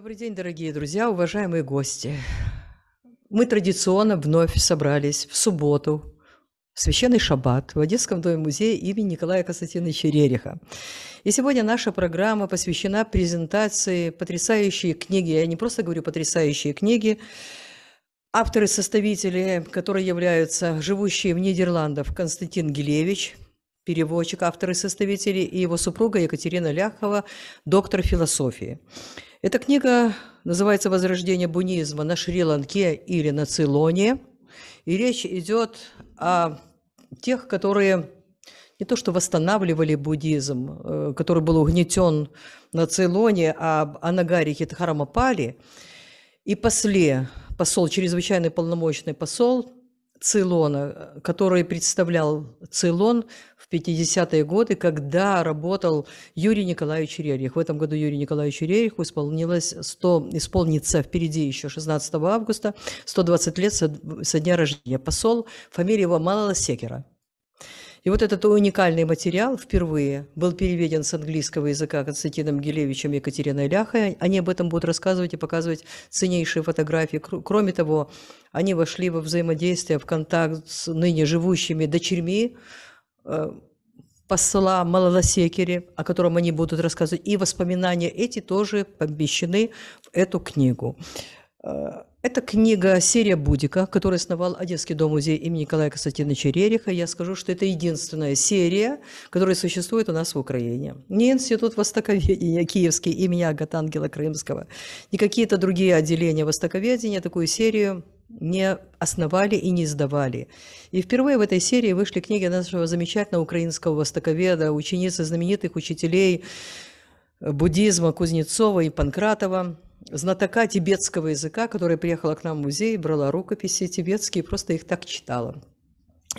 Добрый день, дорогие друзья, уважаемые гости. Мы традиционно вновь собрались в субботу, в священный шаббат в Одесском доме музея имени Николая Константиновича Рериха. И сегодня наша программа посвящена презентации потрясающей книги. Я не просто говорю потрясающие книги, авторы-составители, которые являются живущие в Нидерландах Константин Гилевич, переводчик, автор и составители, и его супруга Екатерина Ляхова, доктор философии. Эта книга называется «Возрождение бунизма на Шри-Ланке или на Цейлоне». И речь идет о тех, которые не то что восстанавливали буддизм, э, который был угнетен на Цейлоне, а Анагаре Хитхарамапали. И после посол, чрезвычайный полномочный посол Цейлона, который представлял Цейлон в 50-е годы, когда работал Юрий Николаевич Рерих. В этом году Юрий Николаевич Рериху исполнилось 100, исполнится впереди еще 16 августа, 120 лет со, со дня рождения. Посол, фамилия его Малала Секера. И вот этот уникальный материал впервые был переведен с английского языка Константином Гилевичем и Екатериной Ляхой. Они об этом будут рассказывать и показывать ценнейшие фотографии. Кроме того, они вошли во взаимодействие, в контакт с ныне живущими дочерьми посла Малолосекере, о котором они будут рассказывать, и воспоминания эти тоже помещены в эту книгу. Э, это книга «Серия Будика», которую основал Одесский дом-музей имени Николая Константиновича Рериха. Я скажу, что это единственная серия, которая существует у нас в Украине. Не Институт Востоковедения Киевский имени Агатангела Крымского, ни какие-то другие отделения Востоковедения такую серию не основали и не издавали. И впервые в этой серии вышли книги нашего замечательного украинского востоковеда, ученицы знаменитых учителей буддизма Кузнецова и Панкратова – знатока тибетского языка, которая приехала к нам в музей, брала рукописи тибетские, просто их так читала.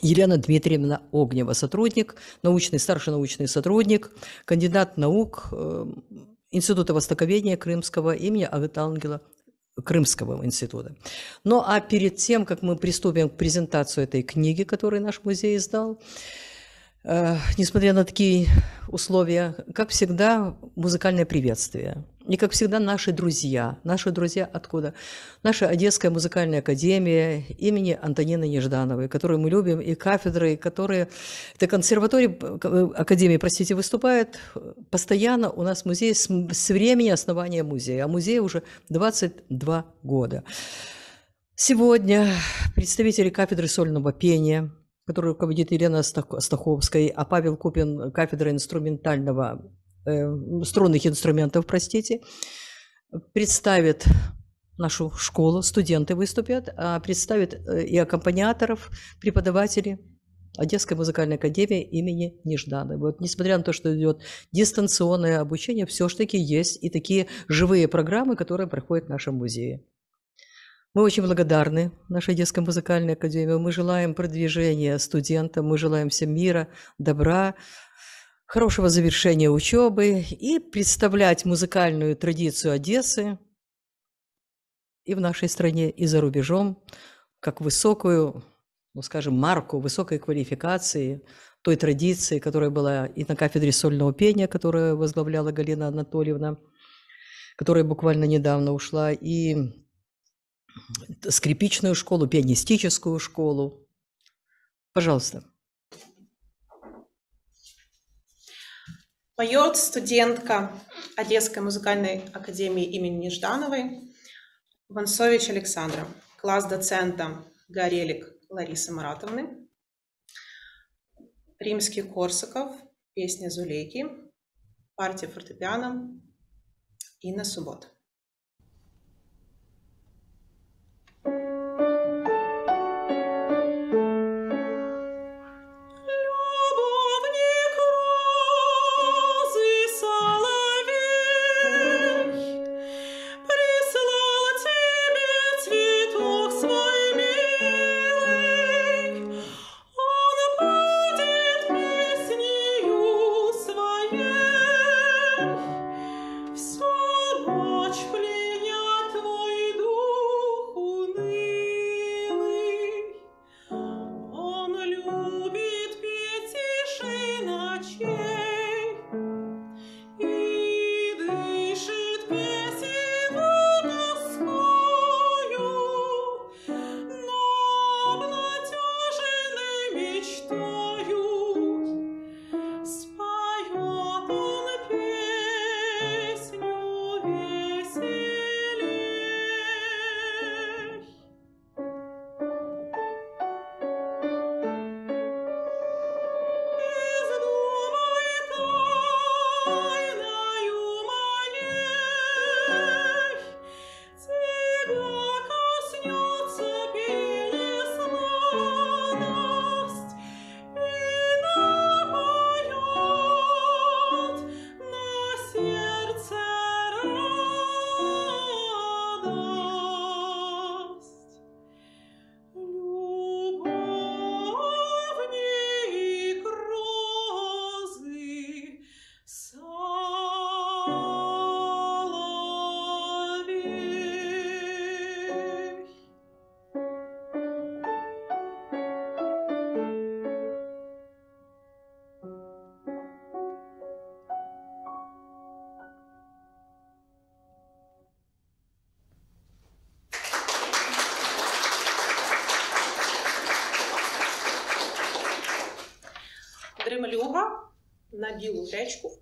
Елена Дмитриевна Огнева, сотрудник, научный, старший научный сотрудник, кандидат наук э, Института Востоковедения Крымского имени Агатангела Крымского института. Ну а перед тем, как мы приступим к презентации этой книги, которую наш музей издал, несмотря на такие условия, как всегда, музыкальное приветствие. И, как всегда, наши друзья. Наши друзья откуда? Наша Одесская музыкальная академия имени Антонины Неждановой, которую мы любим, и кафедры, которые... Это консерватория э, академии, простите, выступает постоянно. У нас музей с, с времени основания музея, а музей уже 22 года. Сегодня представители кафедры сольного пения, которую руководит Елена Стаховская, а Павел Купин – кафедра инструментального э, струнных инструментов, простите, представит нашу школу, студенты выступят, а представит э, и аккомпаниаторов, преподаватели Одесской музыкальной академии имени Неждановой. Вот, несмотря на то, что идет дистанционное обучение, все-таки есть и такие живые программы, которые проходят в нашем музее. Мы очень благодарны нашей Одесской музыкальной академии. Мы желаем продвижения студентам, мы желаем всем мира, добра, хорошего завершения учебы и представлять музыкальную традицию Одессы и в нашей стране, и за рубежом, как высокую, ну, скажем, марку высокой квалификации той традиции, которая была и на кафедре сольного пения, которую возглавляла Галина Анатольевна, которая буквально недавно ушла, и скрипичную школу, пианистическую школу. Пожалуйста. Поет студентка Одесской музыкальной академии имени Неждановой Вансович Александра, класс доцента Горелик Ларисы Маратовны, Римский Корсаков, песня Зулейки, партия фортепиано Инна Суббота. На білу energético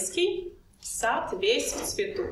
Аренский «Сад весь в цвету».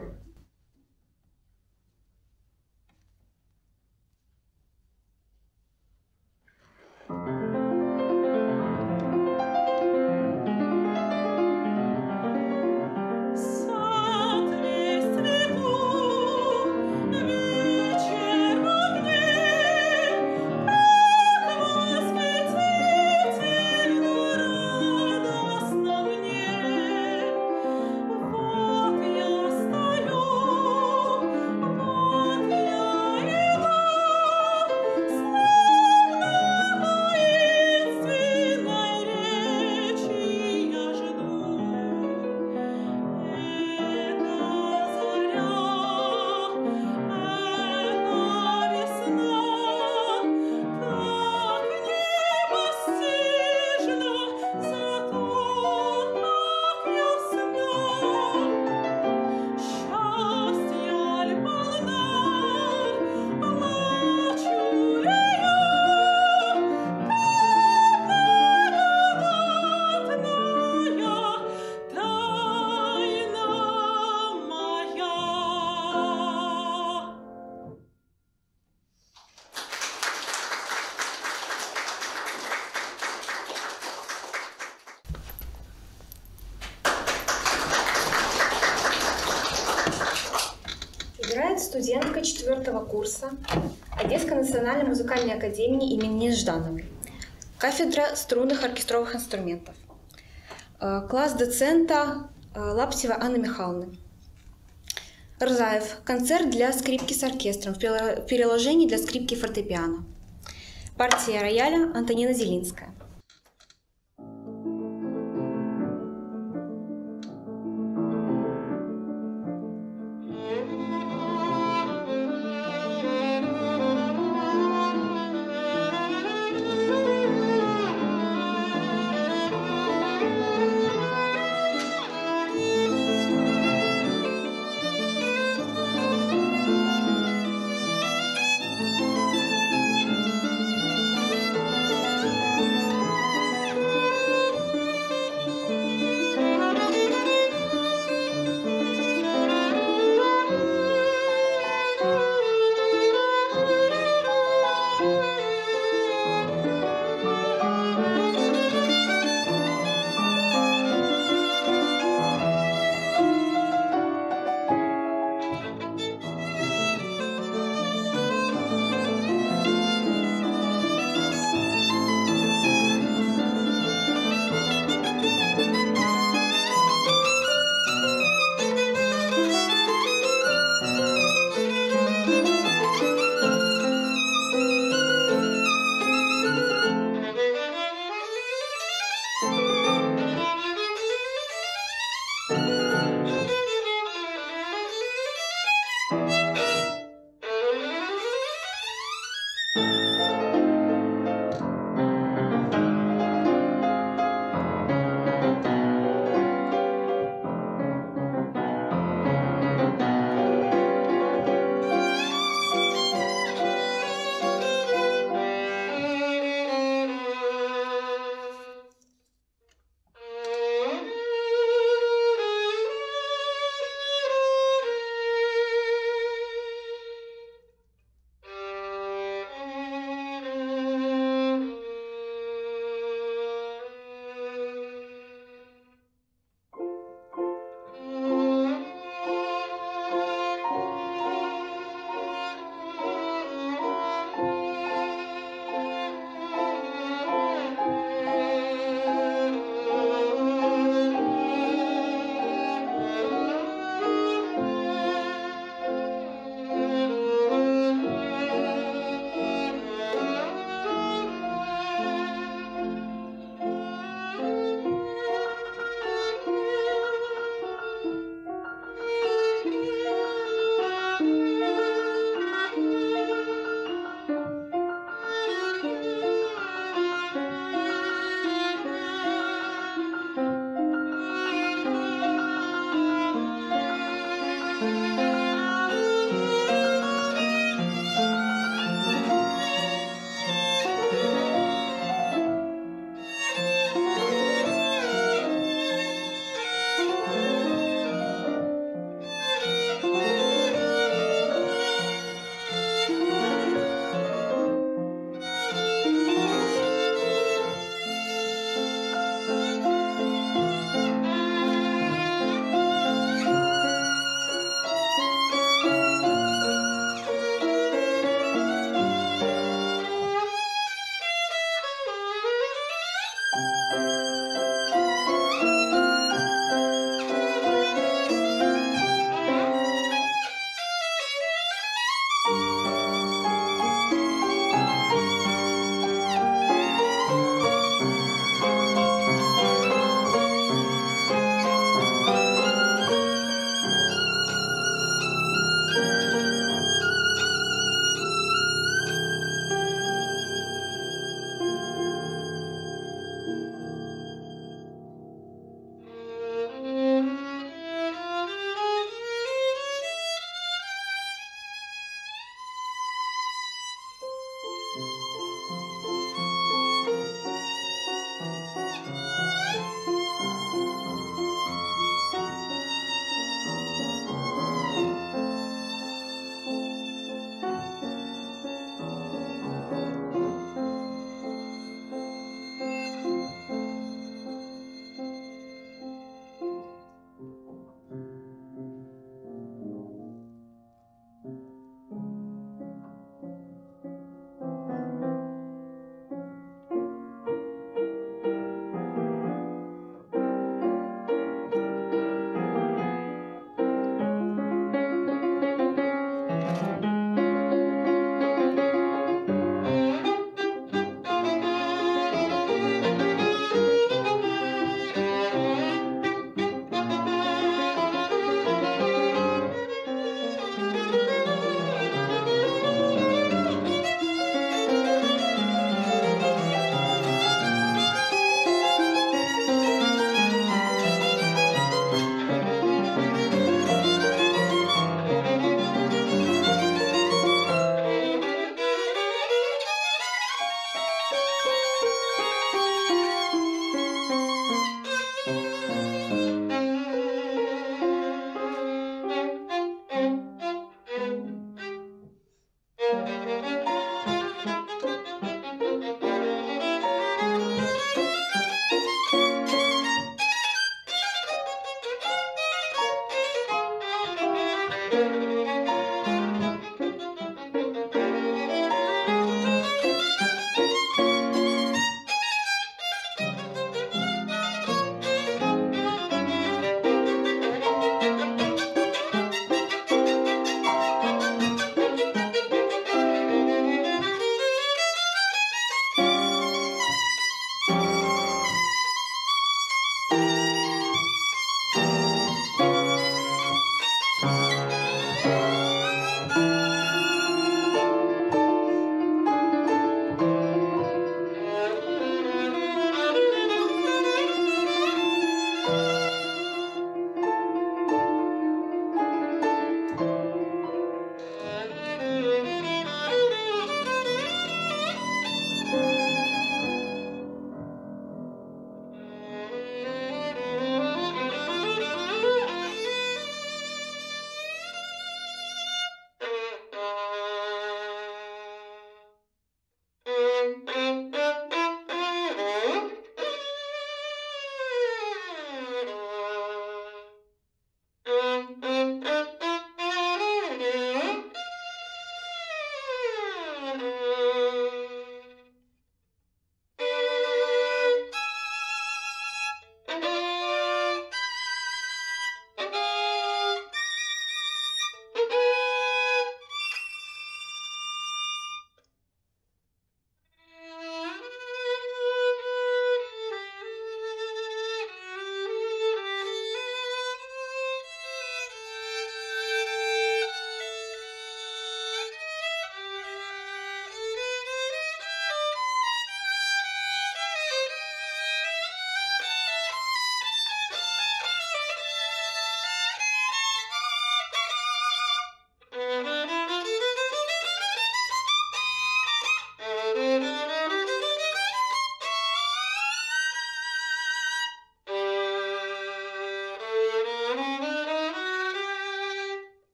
Ждановой. Кафедра струнных оркестровых инструментов. Э, Класс доцента э, Лаптева Анны Михайловны. Рзаев. Концерт для скрипки с оркестром в перело- переложении для скрипки фортепиано. Партия рояля Антонина Зелинская.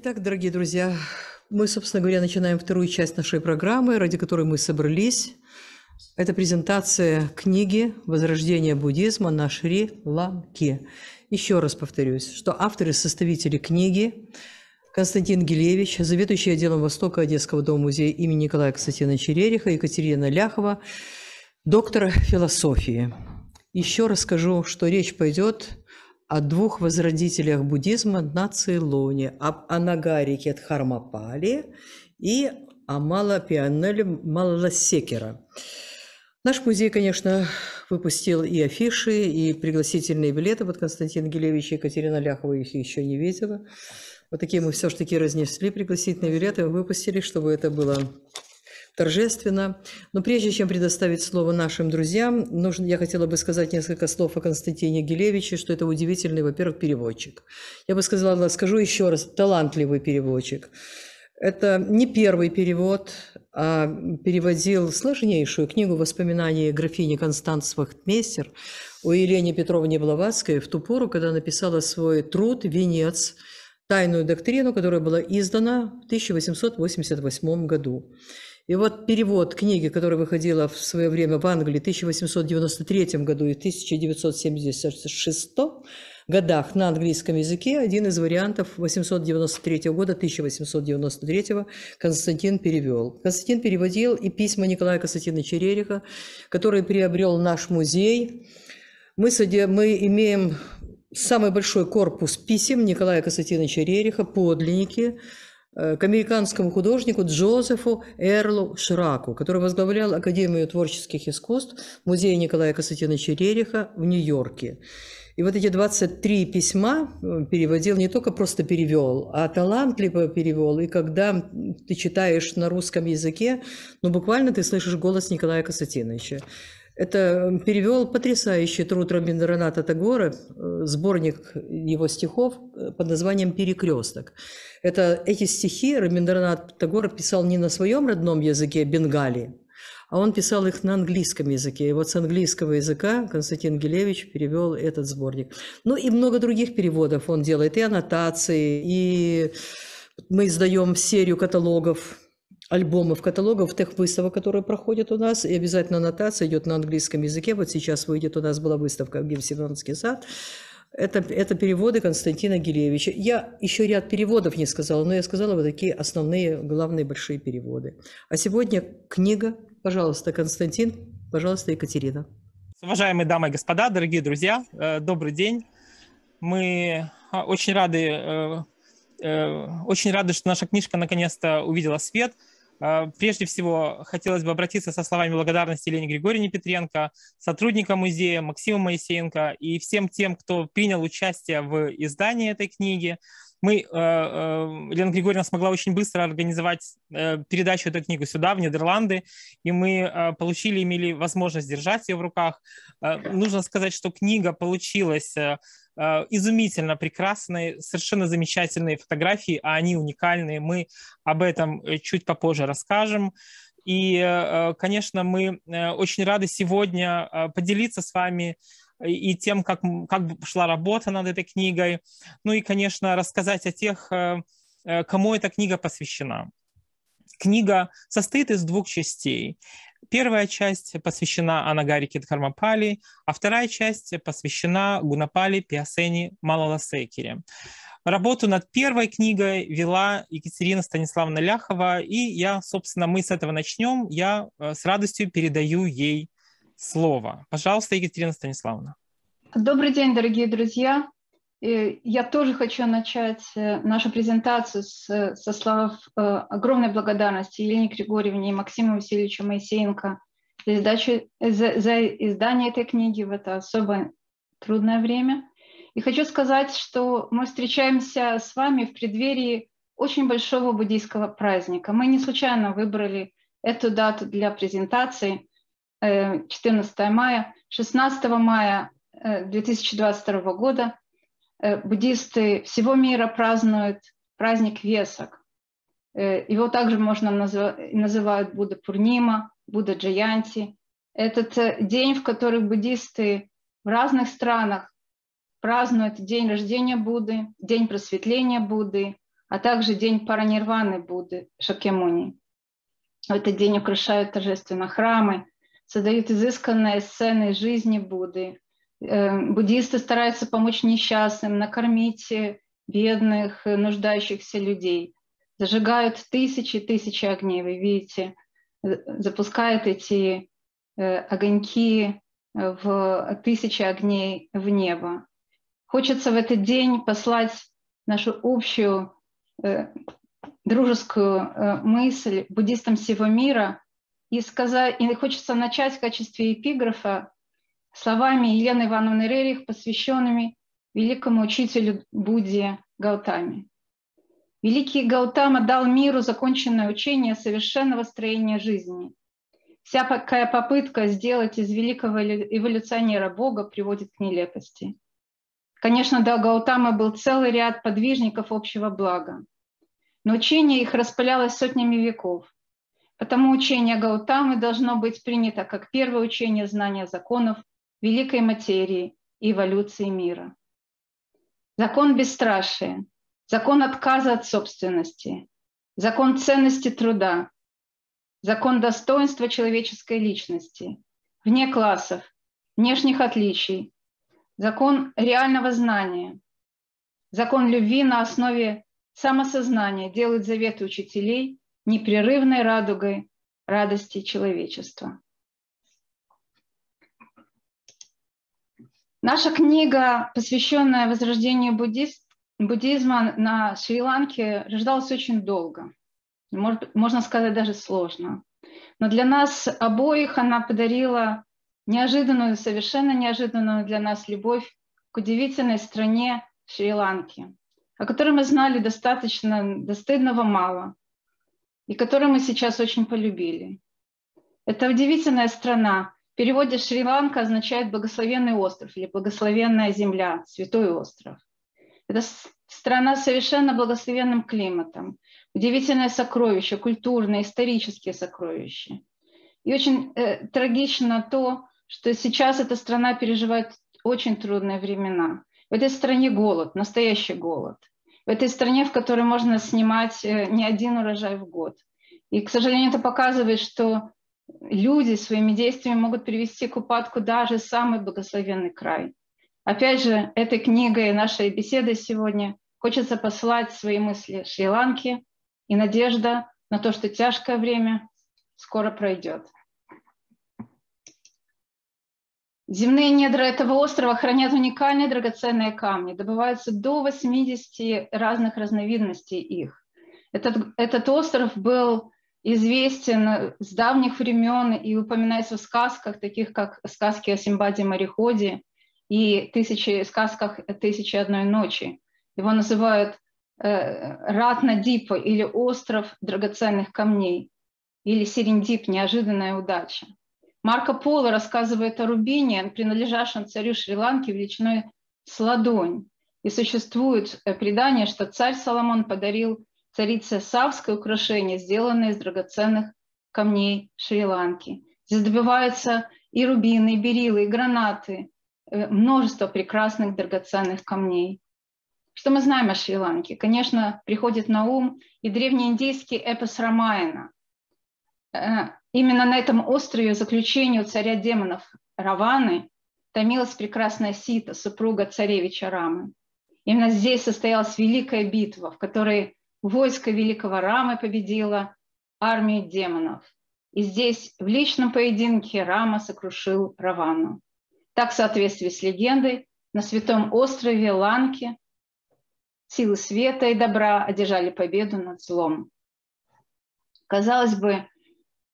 Итак, дорогие друзья, мы, собственно говоря, начинаем вторую часть нашей программы, ради которой мы собрались. Это презентация книги «Возрождение буддизма на Шри-Ланке». Еще раз повторюсь, что авторы, составители книги Константин Гилевич, заведующий отделом Востока Одесского дома музея имени Николая Константиновича Рериха, Екатерина Ляхова, доктор философии. Еще раз скажу, что речь пойдет о двух возродителях буддизма на Цейлоне, об Анагарике Дхармапале и о Малапианеле Маласекера. Наш музей, конечно, выпустил и афиши, и пригласительные билеты. Вот Константин Гилевич и Екатерина Ляхова их еще не видела. Вот такие мы все-таки разнесли пригласительные билеты, выпустили, чтобы это было торжественно. Но прежде чем предоставить слово нашим друзьям, нужно, я хотела бы сказать несколько слов о Константине Гилевиче, что это удивительный, во-первых, переводчик. Я бы сказала, скажу еще раз, талантливый переводчик. Это не первый перевод, а переводил сложнейшую книгу воспоминаний графини Констанс Вахтмейстер о Елене Петровне Блаватской в ту пору, когда написала свой труд «Венец», тайную доктрину, которая была издана в 1888 году. И вот перевод книги, которая выходила в свое время в Англии в 1893 году и 1976 годах на английском языке, один из вариантов 893 года, 1893 Константин перевел. Константин переводил и письма Николая Константиновича Рериха, который приобрел наш музей. Мы, мы имеем самый большой корпус писем Николая Константиновича Рериха, подлинники, к американскому художнику Джозефу Эрлу Шраку, который возглавлял Академию творческих искусств Музея Николая Константиновича Рериха в Нью-Йорке. И вот эти 23 письма э, переводил, не только просто перевел, а талантливо перевел. И когда ты читаешь на русском языке, ну буквально ты слышишь голос Николая Константиновича. Это перевел потрясающий труд Рабиндраната Тагора, э, сборник его стихов э, под названием «Перекресток». Это, эти стихи Рабиндранат Тагор писал не на своем родном языке бенгали, а он писал их на английском языке. И вот с английского языка Константин Гелевич перевел этот сборник. Ну и много других переводов он делает, и аннотации, и мы издаем серию каталогов альбомов, каталогов тех выставок, которые проходят у нас, и обязательно аннотация идет на английском языке. Вот сейчас выйдет у нас была выставка «Гимсимонский сад», Это, это переводы Константина Гилевича. Я еще ряд переводов не сказала, но я сказала вот такие основные, главные большие переводы. А сегодня книга. Пожалуйста, Константин. Пожалуйста, Екатерина. Уважаемые дамы и господа, дорогие друзья, э, добрый день. Мы а, очень рады, э, э, очень рады, что наша книжка наконец-то увидела свет. Э, Прежде всего, хотелось бы обратиться со словами благодарности Елене Григорьевне Петренко, сотрудникам музея Максиму Моисеенко и всем тем, кто принял участие в издании этой книги. Мы, э, э, Елена Григорьевна смогла очень быстро организовать передачу этой книги сюда, в Нидерланды, и мы получили, имели возможность держать ее в руках. Нужно сказать, что книга получилась изумительно прекрасные, совершенно замечательные фотографии, а они уникальные. Мы об этом э, чуть попозже расскажем. И, э, конечно, мы э, очень рады сегодня э, поделиться с вами и тем, как, как шла работа над этой книгой. Ну и, конечно, рассказать о тех, э, э, кому эта книга посвящена. Книга состоит из двух частей. Первая часть посвящена Анагарике Дхармапали, а вторая часть посвящена Гунапали Пиасени Малаласекере. Работу над первой книгой вела Екатерина Станиславовна Ляхова, и я, собственно, мы с этого начнем. Я э, с радостью передаю ей слово. Пожалуйста, Екатерина Станиславовна. Добрый день, дорогие друзья. И Я тоже хочу начать э, нашу презентацию с, э, со слов э, огромной благодарности Елене Григорьевне и Максиму Васильевичу Моисеенко за, издачу- за- за издание этой книги в это особо трудное время. И хочу сказать, что мы встречаемся с вами в преддверии очень большого буддийского праздника. Мы не случайно выбрали эту дату для презентации, э, 14 мая. 16 мая э, 2022 года буддисты всего мира празднуют праздник Весок. Э, Его также можно назва- называют Будда Пурнима, Будда Джаянти. Этот э, день, в который буддисты в разных странах празднуют день рождения Будды, день просветления Будды, а также день паранирваны Будды Шакьямуни. В этот день украшают торжественно храмы, создают изысканные сцены из жизни Будды. Э, Буддисты стараются помочь несчастным, накормить э, бедных, э, нуждающихся людей. Зажигают тысячи и тысячи огней, вы видите, э, запускают эти огоньки в тысячи огней в небо. Хочется в этот день послать нашу общую дружескую мысль буддистам всего мира и сказать, и хочется начать в качестве эпиграфа словами Елены Ивановны Рерих, посвященными великому учителю Будде Гаутаме. Великий Гаутама дал миру законченное учение совершенного строения жизни. Всякая попытка сделать из великого эволю- эволюционера Бога приводит к нелепости. Конечно, до Гаутамы был целый ряд подвижников общего блага, но учение их распылялось сотнями веков. Потому учение Гаутамы должно быть принято как первое учение знания законов великой материи и эволюции мира. Закон бесстрашия, закон отказа от собственности, закон ценности труда, закон достоинства человеческой личности, вне классов, внешних отличий, закон реального знания, закон любви на основе самосознания делает заветы учителей непрерывной радугой радости человечества. Наша книга, посвященная возрождению буддизма на Шри-Ланке, рождалась очень долго. Можно сказать, даже сложно. Но для нас обоих она подарила неожиданную, совершенно неожиданную для нас любовь к удивительной стране Шри-Ланки, о которой мы знали достаточно, до стыдного мало, и которую мы сейчас очень полюбили. Это удивительная страна. Переводе Шри-Ланка означает «благословенный остров» или «благословенная земля», «святой остров». Это страна с совершенно благословенным климатом, удивительное сокровище, культурные, исторические сокровища. И очень э, трагично то, что сейчас эта страна переживает очень трудные времена. В этой стране голод, настоящий голод. В этой стране, в которой можно снимать э, не один урожай в год. И, к сожалению, это показывает, что люди своими действиями могут привести к упадку даже самый благословенный край. Опять же, этой книгой нашей беседы сегодня хочется послать свои мысли Шри-Ланке и надежда на то, что тяжкое время скоро пройдет. Земные недра этого острова хранят уникальные драгоценные камни. Добываются до 80 разных разновидностей их. Этот, этот остров был известен с давних времен и упоминается в сказках, таких как сказки о Симбаде мореходе и тысячи, сказках «Тысячи одной ночи». Его называют э, Ратна-Дипа или остров драгоценных камней или Серендип – неожиданная удача. Марко Поло рассказывает о рубине, принадлежащем царю Шри-Ланки величиной с ладонь. И существует э, предание, что царь Соломон подарил царице Савское украшение, сделанное из драгоценных камней Шри-Ланки. Здесь добиваются и рубины, и берилы, и гранаты, э, множество прекрасных драгоценных камней. Что мы знаем о Шри-Ланке? Конечно, приходит на ум и древнеиндийский эпос Рамаяна. Э, Именно на этом острове заключению царя демонов Раваны томилась прекрасная Сита, супруга царевича Рамы. Именно здесь состоялась великая битва, в которой войско великого Рамы победило армию демонов. И здесь в личном поединке Рама сокрушил Равану. Так, в соответствии с легендой, на святом острове Ланки силы света и добра одержали победу над злом. Казалось бы,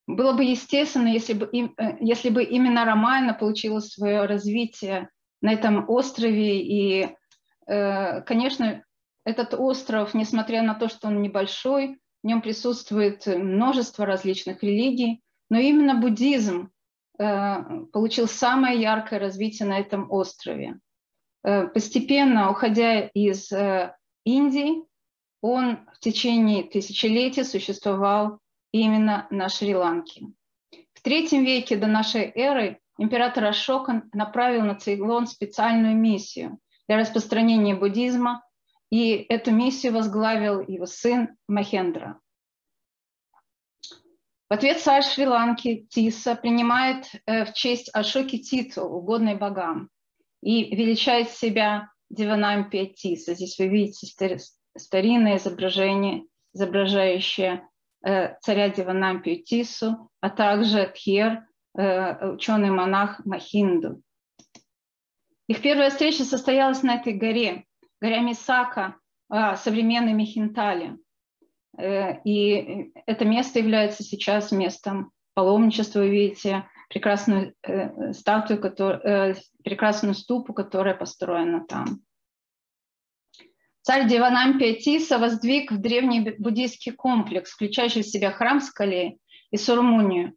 было бы естественно, если бы, им, э, если бы именно Ромайна получила свое развитие на этом острове. И, э, конечно, этот остров, несмотря на то, что он небольшой, в нем присутствует множество различных религий, но именно буддизм э, получил самое яркое развитие на этом острове. Постепенно, уходя из Индии, он в течение тысячелетий существовал именно на Шри-Ланке. В третьем веке до нашей эры император Ашока направил на Цейлон специальную миссию для распространения буддизма, и эту миссию возглавил его сын Махендра. В ответ царь Шри-Ланки Тиса принимает э, в честь Ашоки титул, угодный богам, и величает себя Деванампия Тиса. Здесь вы видите старинное изображение, изображающее Э, царя Деванампию Тису, а также тхеру, э, ученый-монах Махинду. Их первая встреча состоялась на этой горе, гора Мисака, а, современной Михинтале. Э, и это место является сейчас местом паломничества. Вы видите прекрасную статую, прекрасную ступу, которая построена там. Царь Деванампия Тиса воздвиг древний буддийский комплекс, включающий в себя храм в скале Исурумунию,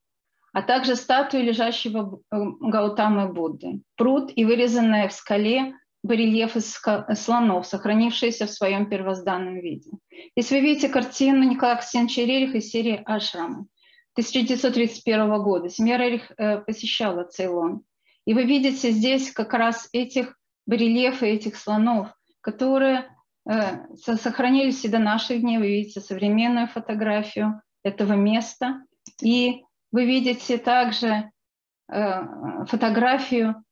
а также статую лежащего э, Гаутамы Будды, пруд и вырезанные в скале барельеф из слонов, сохранившиеся в своем первозданном виде. Если вы видите картину Николая Ксенча Рериха из серии «Ашрам» 1931 года. Семья Рерих э, посещала Цейлон. И вы видите здесь как раз этих барельефов, этих слонов, которые Э, сохранились и до наших дней. Вы видите современную фотографию этого места. И вы видите также э, фотографию,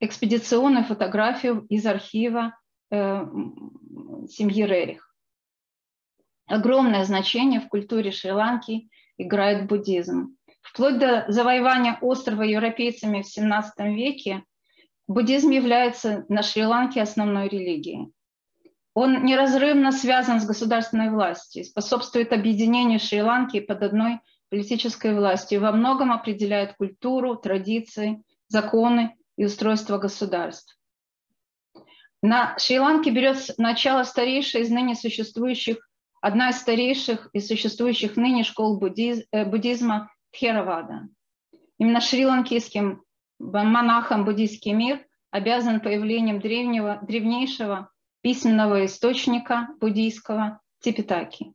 экспедиционную фотографию из архива семьи Рерих. Огромное значение в культуре Шри-Ланки играет буддизм. Вплоть до завоевания острова европейцами в XVII веке буддизм является на Шри-Ланке основной религией. Он неразрывно связан с государственной властью, способствует объединению Шри-Ланки под одной политической властью, во многом определяет культуру, традиции, законы и устройство государств. На Шри-Ланке берет начало старейшая из ныне существующих, одна из старейших из существующих ныне школ буддиз, э, буддизма Тхеравада. Именно шри-ланкийским монахам буддийский мир обязан появлением древнего, древнейшего письменного источника буддийского Типитаки.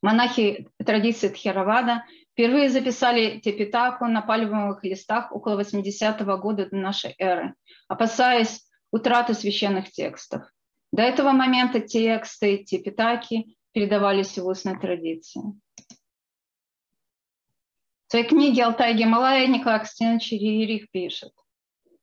Монахи традиции Тхеравада впервые записали Типитаку на пальмовых листах около 80 -го года до нашей эры, опасаясь утраты священных текстов. До этого момента тексты Типитаки передавались в устной традиции. В своей книге «Алтай Гималая» Николай Костянович Рерих пишет.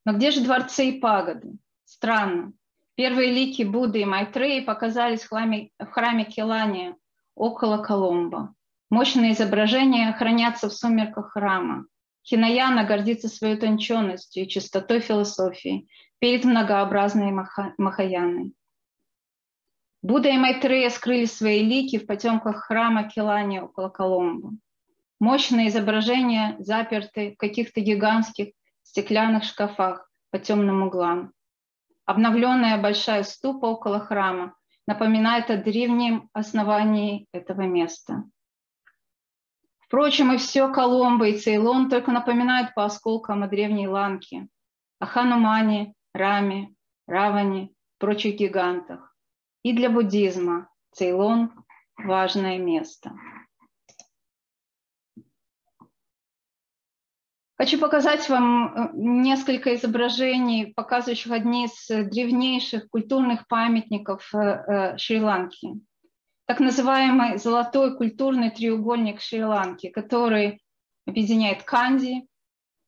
Но где же дворцы и пагоды? Странно. Первые лики Будды и Майтреи показались в храме, в храме Келания около Коломбо. Мощные изображения хранятся в сумерках храма. Хинаяна гордится своей утонченностью и чистотой философии перед многообразной маха, Махаяной. Будда и Майтрея скрыли свои лики в потемках храма Келани около Коломбо. Мощные изображения заперты в каких-то гигантских стеклянных шкафах по темным углам. Обновленная большая ступа около храма напоминает о древнем основании этого места. Впрочем, и все Коломбо и Цейлон только напоминают по осколкам о древней Ланке, о Ханумане, Раме, Раване, прочих гигантах. И для буддизма Цейлон – важное место. Хочу показать вам э, несколько изображений, показывающих одни из древнейших культурных памятников э, э, Шри-Ланки. Так называемый золотой культурный треугольник Шри-Ланки, который объединяет Канди,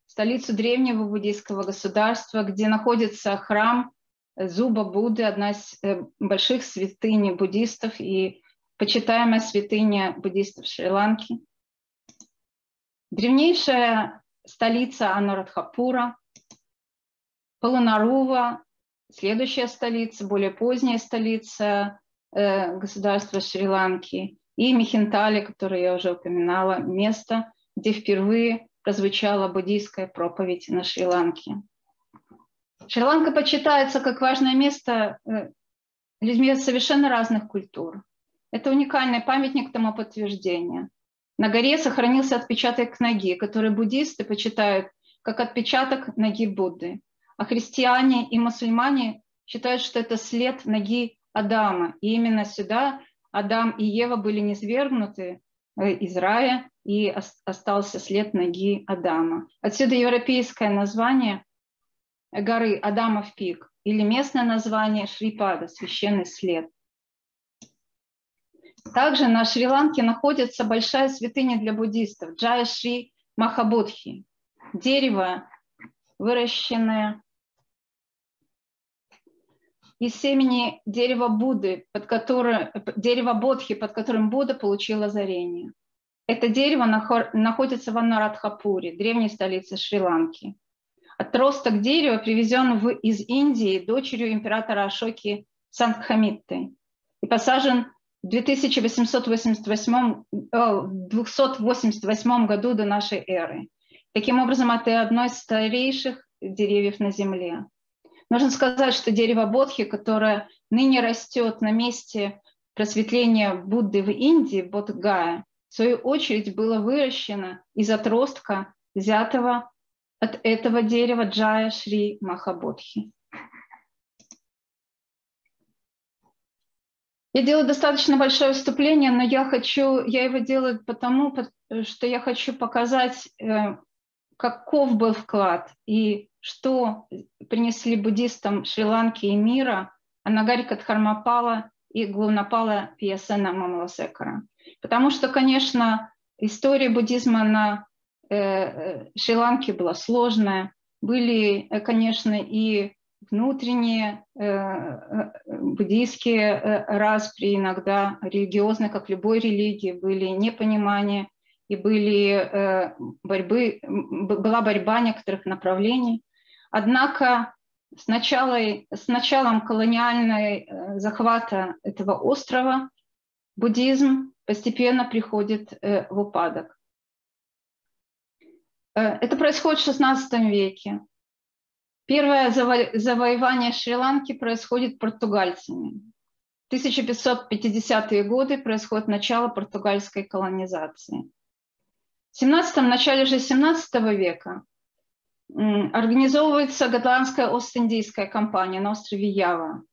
столицу древнего буддийского государства, где находится храм Зуба Будды, одна из больших святынь буддистов и почитаемая святыня буддистов Шри-Ланки. Древнейшая столица Анурадхапура, Полонарува, следующая столица, более поздняя столица э, государства Шри-Ланки, и Михинтали, которое я уже упоминала, место, где впервые прозвучала буддийская проповедь на Шри-Ланке. Шри-Ланка почитается как важное место э, людьми совершенно разных культур. Это уникальный памятник тому подтверждения. На горе сохранился отпечаток ноги, который буддисты почитают как отпечаток ноги Будды. А христиане и мусульмане считают, что это след ноги Адама. И именно сюда Адам и Ева были низвергнуты э, из рая, и остался след ноги Адама. Отсюда европейское название горы Адамов пик или местное название Шрипада, священный след. Также на Шри-Ланке находится большая святыня для буддистов Джая Шри Махабудхи. Дерево, выращенное из семени дерева Будды, под которое, дерева Бодхи, под которым Будда получил озарение. Это дерево находится в Анарадхапуре, древней столице Шри-Ланки. Отросток дерева привезен в, из Индии дочерью императора Ашоки Сангхамитты и посажен в 2888, 288 э, году до нашей эры. Таким образом, это одно из старейших деревьев на Земле. Нужно сказать, что дерево Бодхи, которое ныне растет на месте просветления Будды в Индии, Бодхгая, в свою очередь было выращено из отростка, взятого от этого дерева Джая Шри Махабодхи. Я делаю достаточно большое выступление, но я хочу, я его делаю потому, что я хочу показать, э, каков был вклад и что принесли буддистам Шри-Ланки и мира Анагарика Дхармапала и Глунапала Пьясена Мамаласекара. Потому что, конечно, история буддизма на э, э, Шри-Ланке была сложная. Были, конечно, и внутренние э, э, буддийские э, распри, иногда религиозные, как любой религии, были непонимания и были борьбы, была борьба некоторых направлений. Однако с, начала, с началом колониальной захвата этого острова буддизм постепенно приходит в упадок. Это происходит в XVI веке. Первое завоевание Шри-Ланки происходит португальцами. В 1550-е годы происходит начало португальской колонизации. В 17 начале же 17 века организовывается Готландская Ост-Индийская компания на острове Ява.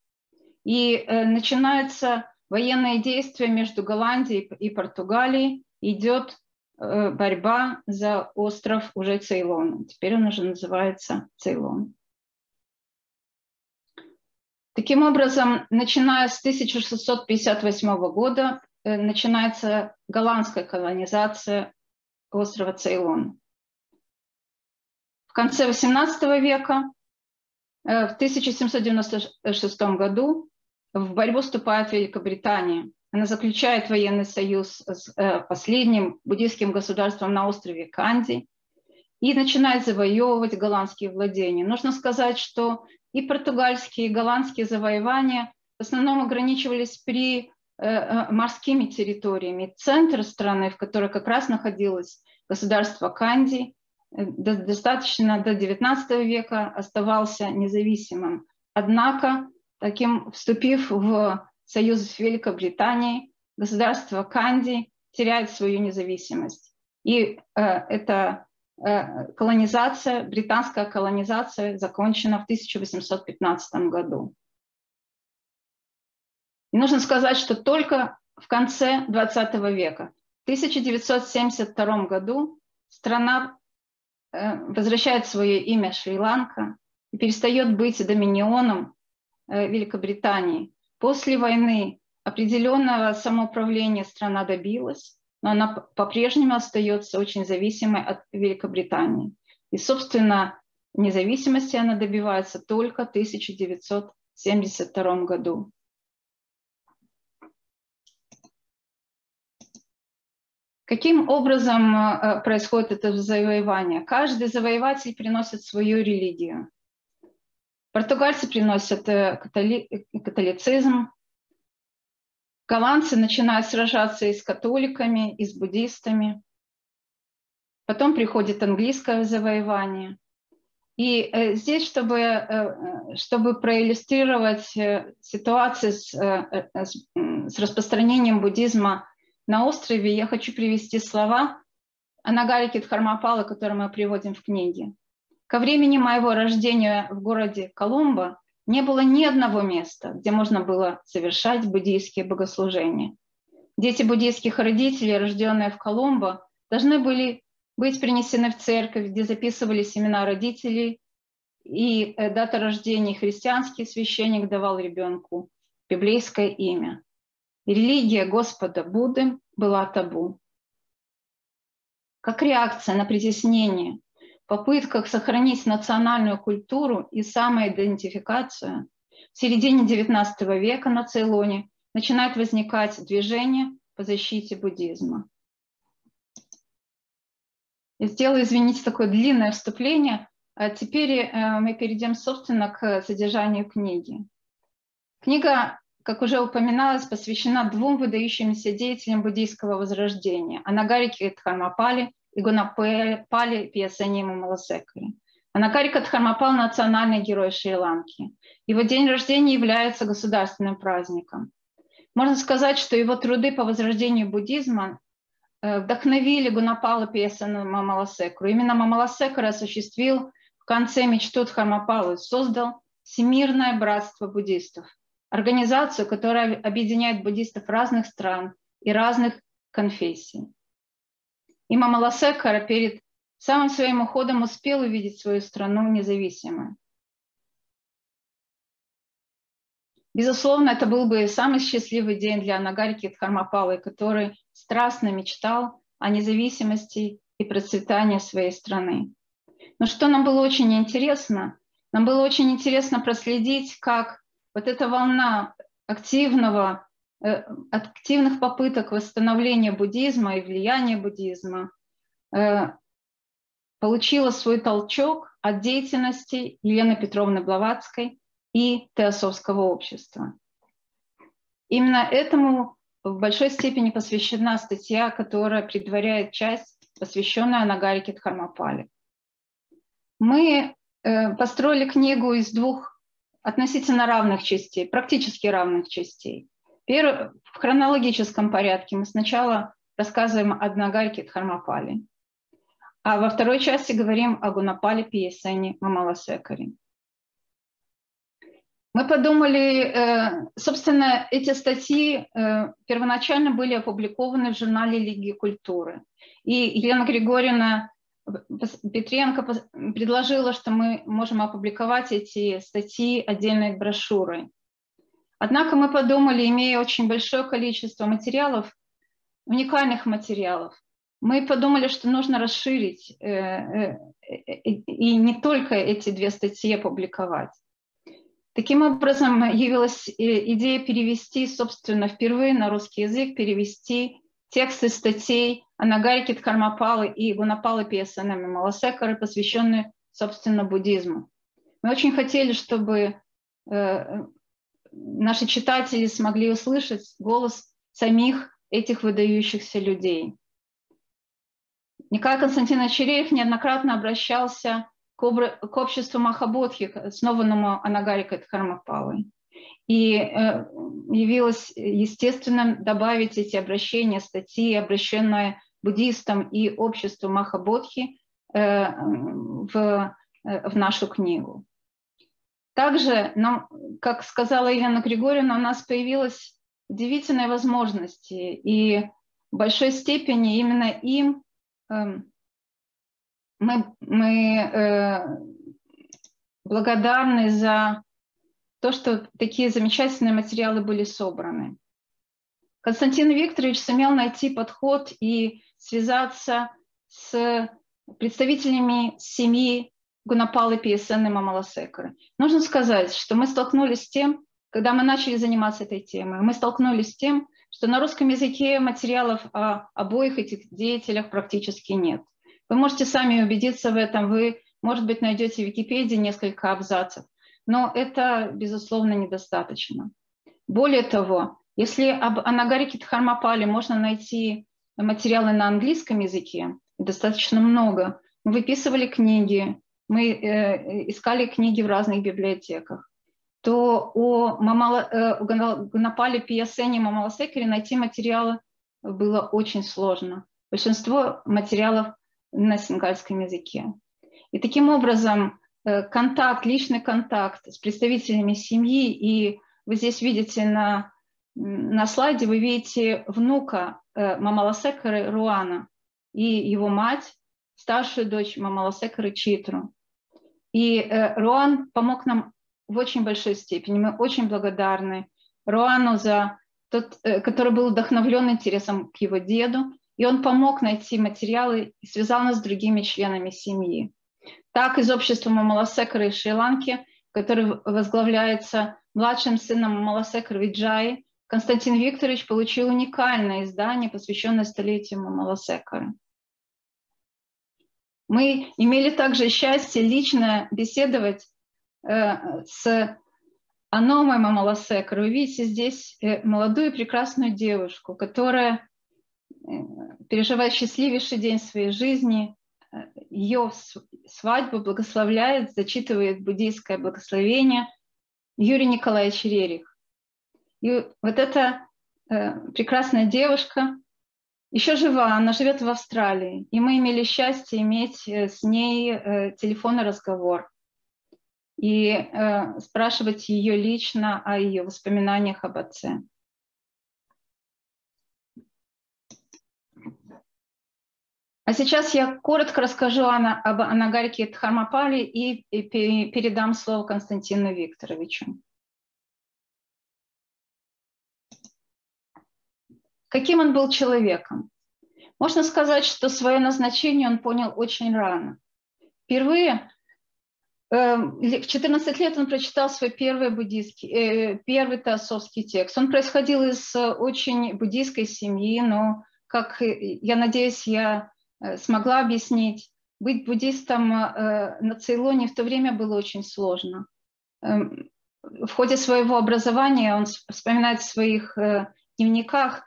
И э, начинаются военные действия между Голландией и Португалией. Идет э, борьба за остров уже Цейлон. Теперь он уже называется Цейлон. Таким образом, начиная с 1658 года э, начинается голландская колонизация острова Цейлон. В конце XVIII века Э, В 1796 году в борьбу вступает Великобритания. Она заключает военный союз с э, последним буддийским государством на острове Канди и начинает завоевывать голландские владения. Нужно сказать, что и португальские, и голландские завоевания в основном ограничивались при э, морскими территориями. Центр страны, в которой как раз находилось государство Канди, достаточно до XIX века оставался независимым. Однако, таким вступив в союз с Великобританией, государство Канди теряет свою независимость. И э, эта э, колонизация, британская колонизация закончена в 1815 году. И нужно сказать, что только в конце 20 века, в 1972 году, страна э, возвращает свое имя Шри-Ланка и перестает быть доминионом э, Великобритании. После войны определенного самоуправления страна добилась, но она по-прежнему остается очень зависимой от Великобритании. И, собственно, независимости она добивается только в 1972 году. Каким образом э, происходит это завоевание? Каждый завоеватель приносит свою религию. Португальцы приносят э, католи- э, католицизм, голландцы начинают сражаться и с католиками, и с буддистами. Потом приходит английское завоевание. И здесь, чтобы, чтобы проиллюстрировать ситуацию с, с, с распространением буддизма на острове, я хочу привести слова Анагарики Дхармапала, которые мы приводим в книге. Ко времени моего рождения в городе Коломбо не было ни одного места, где можно было совершать буддийские богослужения. Дети буддийских родителей, рожденные в Коломбо, должны были быть принесены в церковь, где записывались имена родителей и э, дата рождения. Христианский священник давал ребенку библейское имя. Религия Господа Будды была табу. Как реакция на притеснение, попытках сохранить национальную культуру и самоидентификацию, в середине XIX века на Цейлоне начинает возникать движение по защите буддизма. Я сделаю, извините, такое длинное вступление. А теперь э, мы перейдем, собственно, к содержанию книги. Книга, как уже упоминалось, посвящена двум выдающимся деятелям буддийского возрождения – Анагарике Дхармапали и Гунапали Пьясани Мамаласекари. Анагарика Дхармапал – национальный герой Шри-Ланки. Его день рождения является государственным праздником. Можно сказать, что его труды по возрождению буддизма э, вдохновили Гунапала Пьясану Мамаласекру. Именно Мамаласекар осуществил в конце мечту Дхармапалы, создал Всемирное братство буддистов, организацию, которая объединяет буддистов разных стран и разных конфессий. И Мамаласекара перед самым своим уходом успел увидеть свою страну независимой. Безусловно, это был бы самый счастливый день для Анагарики Дхармапалы, который страстно мечтал о независимости и процветании своей страны. Но что нам было очень интересно, нам было очень интересно проследить, как вот эта волна активного, э, активных попыток восстановления буддизма и влияния буддизма э, получила свой толчок от деятельности Елены Петровны Блаватской и Теософского общества. Именно этому в большой степени посвящена статья, которая предваряет часть, посвященная Анагарике Дхармапале. Мы э, построили книгу из двух относительно равных частей, практически равных частей. Первый, в хронологическом порядке мы сначала рассказываем о Анагарике Дхармапале, а во второй части говорим о Гунапале Пиесене Мамаласекаре. Мы подумали, э, собственно, эти статьи э, первоначально были опубликованы в журнале Лиги культуры. И Елена Григорьевна Петренко предложила, что мы можем опубликовать эти статьи отдельной брошюрой. Однако мы подумали, имея очень большое количество материалов, уникальных материалов, мы подумали, что нужно расширить и не только эти две статьи опубликовать. Таким образом, явилась э, идея перевести, собственно, впервые на русский язык, перевести тексты статей Анагарики Дхармапалы и Гунапалы Пьясанами Маласекары, посвященные, собственно, буддизму. Мы очень хотели, чтобы э, наши читатели смогли услышать голос самих этих выдающихся людей. Николай Константинович Череев неоднократно обращался к, обра- к обществу Махабодхи, основанному Анагарикой Дхармапалой. И э, явилось естественным добавить эти обращения, статьи, обращенные буддистам и обществу Махабодхи э, в, э, в нашу книгу. Также, нам, как сказала Елена Григорьевна, у нас появилась удивительная возможность, и в большой степени именно им э, мы, мы э, благодарны за то, что такие замечательные материалы были собраны. Константин Викторович сумел найти подход и связаться с представителями семьи Гунапалы Пиесены Мамаласекары. Нужно сказать, что мы столкнулись с тем, когда мы начали заниматься этой темой, мы столкнулись с тем, что на русском языке материалов о обоих этих деятелях практически нет. Вы можете сами убедиться в этом, вы, может быть, найдете в Википедии несколько абзацев, но это, безусловно, недостаточно. Более того, если об Анагарике Дхармапале можно найти материалы на английском языке, достаточно много, мы выписывали книги, мы э, искали книги в разных библиотеках, то о Мамала, э, Гунапале Пиясене Мамаласекере найти материалы было очень сложно. Большинство материалов на сингальском языке. И таким образом контакт, личный контакт с представителями семьи, и вы здесь видите на, на слайде, вы видите внука э, Мамаласекары Руана и его мать, старшую дочь Мамаласекары Читру. И э, Руан помог нам в очень большой степени. Мы очень благодарны Руану за тот, который был вдохновлен интересом к его деду, и он помог найти материалы и связал нас с другими членами семьи. Так из общества Мамаласекара из Шри-Ланки, который возглавляется младшим сыном Мамаласекара Виджаи, Константин Викторович получил уникальное издание, посвященное столетию Мамаласекара. Мы имели также счастье лично беседовать э, с Аномой Мамаласекар. Вы видите здесь э, молодую прекрасную девушку, которая переживает счастливейший день своей жизни, ее свадьбу благословляет, зачитывает буддийское благословение Юрий Николаевич Рерих. И вот эта э, прекрасная девушка еще жива, она живет в Австралии, и мы имели счастье иметь э, с ней э, телефонный разговор и спрашивать ее лично о ее воспоминаниях об отце. А сейчас я коротко расскажу об Анагарике Дхармапале и передам слово Константину Викторовичу. Каким он был человеком? Можно сказать, что свое назначение он понял очень рано. Впервые э, в 14 лет он прочитал свой первый буддийский, э, первый теософский текст. Он происходил из очень буддийской семьи, но, как я надеюсь, я Э, смогла объяснить. Быть буддистом э, на Цейлоне в то время было очень сложно. Эм, в ходе своего образования он вспоминает в своих э, дневниках,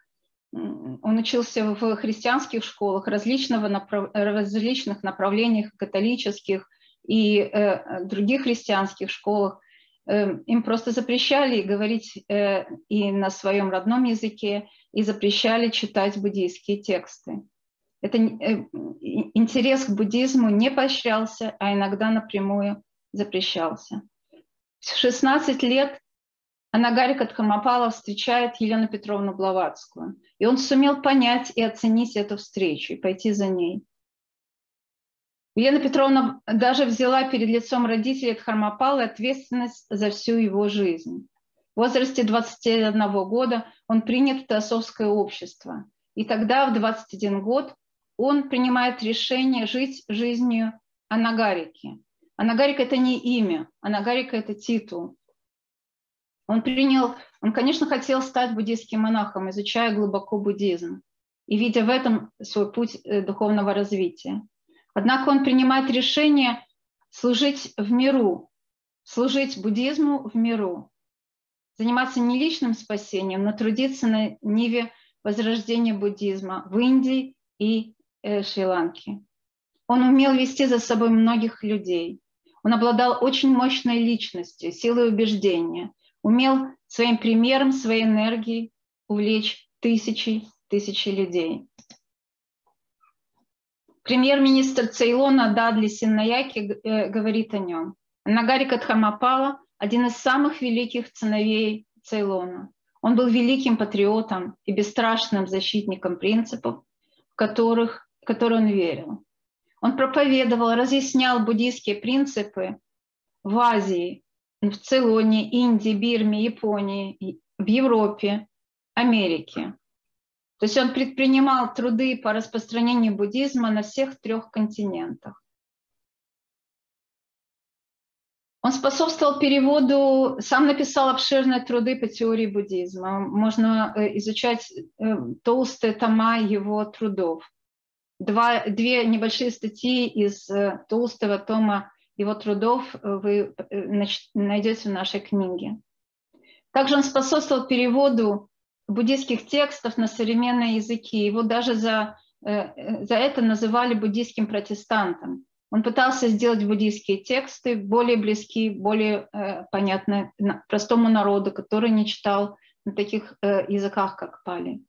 он учился в христианских школах различного направ... различных направлениях, католических и э, других христианских школах. Э, им просто запрещали говорить э, и на своем родном языке, и запрещали читать буддийские тексты. Это э, интерес к буддизму не поощрялся, а иногда напрямую запрещался. В 16 лет Анагарика Дхамапала встречает Елену Петровну Блаватскую. И он сумел понять и оценить эту встречу и пойти за ней. Елена Петровна даже взяла перед лицом родителей Дхармапалы ответственность за всю его жизнь. В возрасте 21 года он принят в Теософское общество. И тогда, в 21 год, он принимает решение жить жизнью Анагарики. Анагарика – это не имя, Анагарика – это титул. Он принял, он, конечно, хотел стать буддийским монахом, изучая глубоко буддизм и видя в этом свой путь э, духовного развития. Однако он принимает решение служить в миру, служить буддизму в миру, заниматься не личным спасением, но трудиться на ниве возрождения буддизма в Индии и э, Шри-Ланке. Он умел вести за собой многих людей. Он обладал очень мощной личностью, силой убеждения, умел своим примером, своей энергией увлечь тысячи, тысячи людей. Премьер-министр Цейлона Дадли Синнаяки э, говорит о нем. Нагари Кадхамапала – один из самых великих сыновей Цейлона. Он был великим патриотом и бесстрашным защитником принципов, в которых, в которые он верил. Он проповедовал, разъяснял буддийские принципы в Азии, в Цейлоне, Индии, Бирме, Японии, в Европе, Америке. То есть он предпринимал труды по распространению буддизма на всех трех континентах. Он способствовал переводу, сам написал обширные труды по теории буддизма. Можно э, изучать э, толстые тома его трудов. Два, две небольшие статьи из э, толстого тома его трудов вы найдете в нашей книге. Также он способствовал переводу буддийских текстов на современные языки. Его даже за, за это называли буддийским протестантом. Он пытался сделать буддийские тексты более близкие, более э, понятны простому народу, который не читал на таких э, языках, как Пали.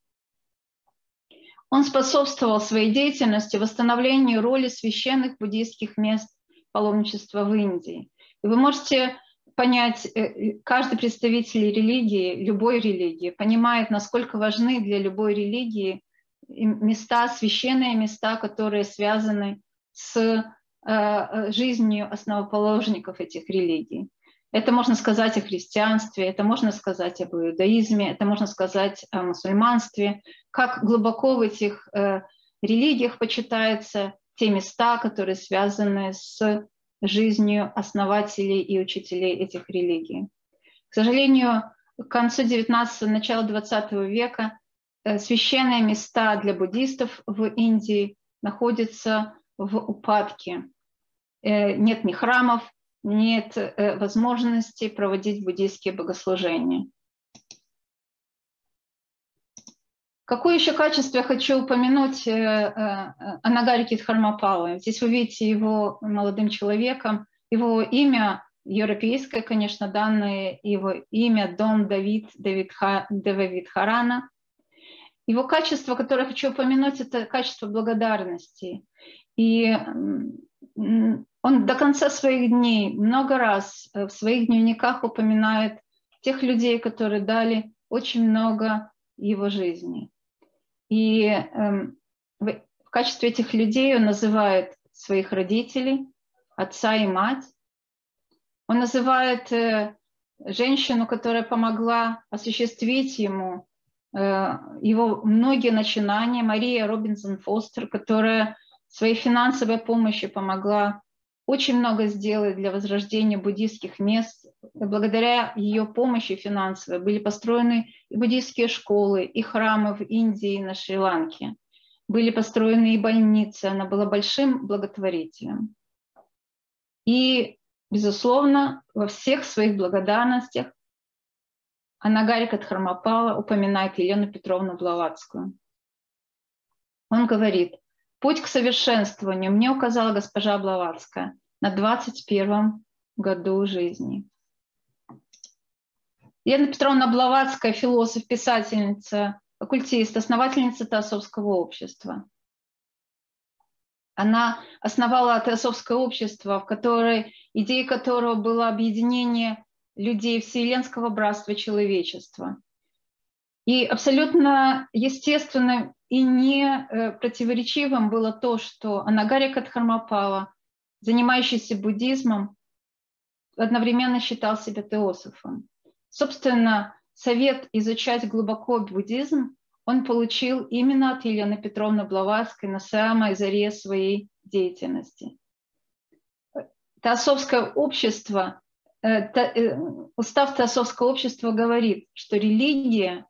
Он способствовал своей деятельности восстановлению роли священных буддийских мест паломничества в Индии. И вы можете понять, э, каждый представитель религии, любой религии, понимает, насколько важны для любой религии места, священные места, которые связаны с Э, жизнью основоположников этих религий. Это можно сказать о христианстве, это можно сказать об иудаизме, это можно сказать о мусульманстве, как глубоко в этих э, религиях почитаются те места, которые связаны с жизнью основателей и учителей этих религий. К сожалению, к концу 19-го, начала 20 века э, священные места для буддистов в Индии находятся в упадке. Э, нет ни храмов, нет э, возможности проводить буддийские богослужения. Какое еще качество я хочу упомянуть э, о Нагарике Дхармапалы? Здесь вы видите его молодым человеком. Его имя европейское, конечно, данные, его имя Дон Давид, Давид Харана. Его качество, которое я хочу упомянуть, это качество благодарности. И он до конца своих дней много раз э, в своих дневниках упоминает тех людей, которые дали очень много его жизни. И эм, в качестве этих людей он называет своих родителей, отца и мать. Он называет э, женщину, которая помогла осуществить ему э, его многие начинания, Мария Робинсон Фостер, которая своей финансовой помощью помогла очень много сделать для возрождения буддийских мест. Благодаря ее помощи финансовой были построены и буддийские школы, и храмы в Индии, и на Шри-Ланке. Были построены и больницы. Она была большим благотворителем. И, безусловно, во всех своих благодарностях Анагарика Дхармапала упоминает Елену Петровну Блаватскую. Он говорит, Путь к совершенствованию мне указала госпожа Блаватская на 21 году жизни. Елена Петровна Блаватская, философ, писательница, оккультист, основательница Теософского общества. Она основала Теософское общество, в которой, идеей которого было объединение людей Вселенского братства человечества. И абсолютно естественно и не э, противоречивым было то, что Анагария Кадхармапала, занимающийся буддизмом, одновременно считал себя теософом. Собственно, совет изучать глубоко буддизм он получил именно от Елены Петровны Блаватской на самой заре своей деятельности. Теософское общество э, э, устав Теософского общества говорит, что религия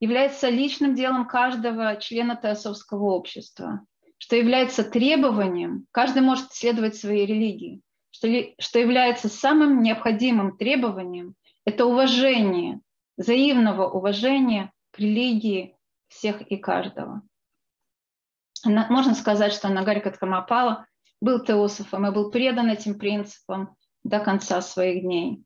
является личным делом каждого члена Теософского общества, что является требованием, каждый может следовать своей религии, что, ли- что является самым необходимым требованием, это уважение, взаимного уважения к религии всех и каждого. Можно сказать, что Нагарика Дхармапала был теософом и был предан этим принципам до конца своих дней.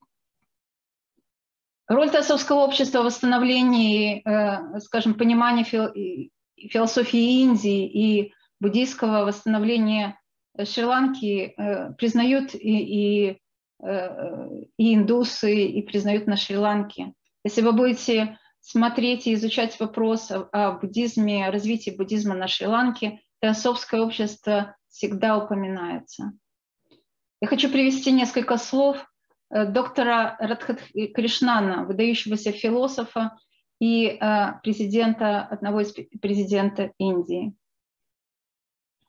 Роль теософского общества в восстановлении, э, скажем, понимания философии Индии и буддийского восстановления э, Шри-Ланки э, признают и, и, и индусы, и признают на Шри-Ланке. Если вы будете смотреть и изучать вопрос о, буддизме, о развитии буддизма на Шри-Ланке, теософское общество всегда упоминается. Я хочу привести несколько слов доктора Радхат Кришнана, выдающегося философа и э, президента, одного из президента Индии.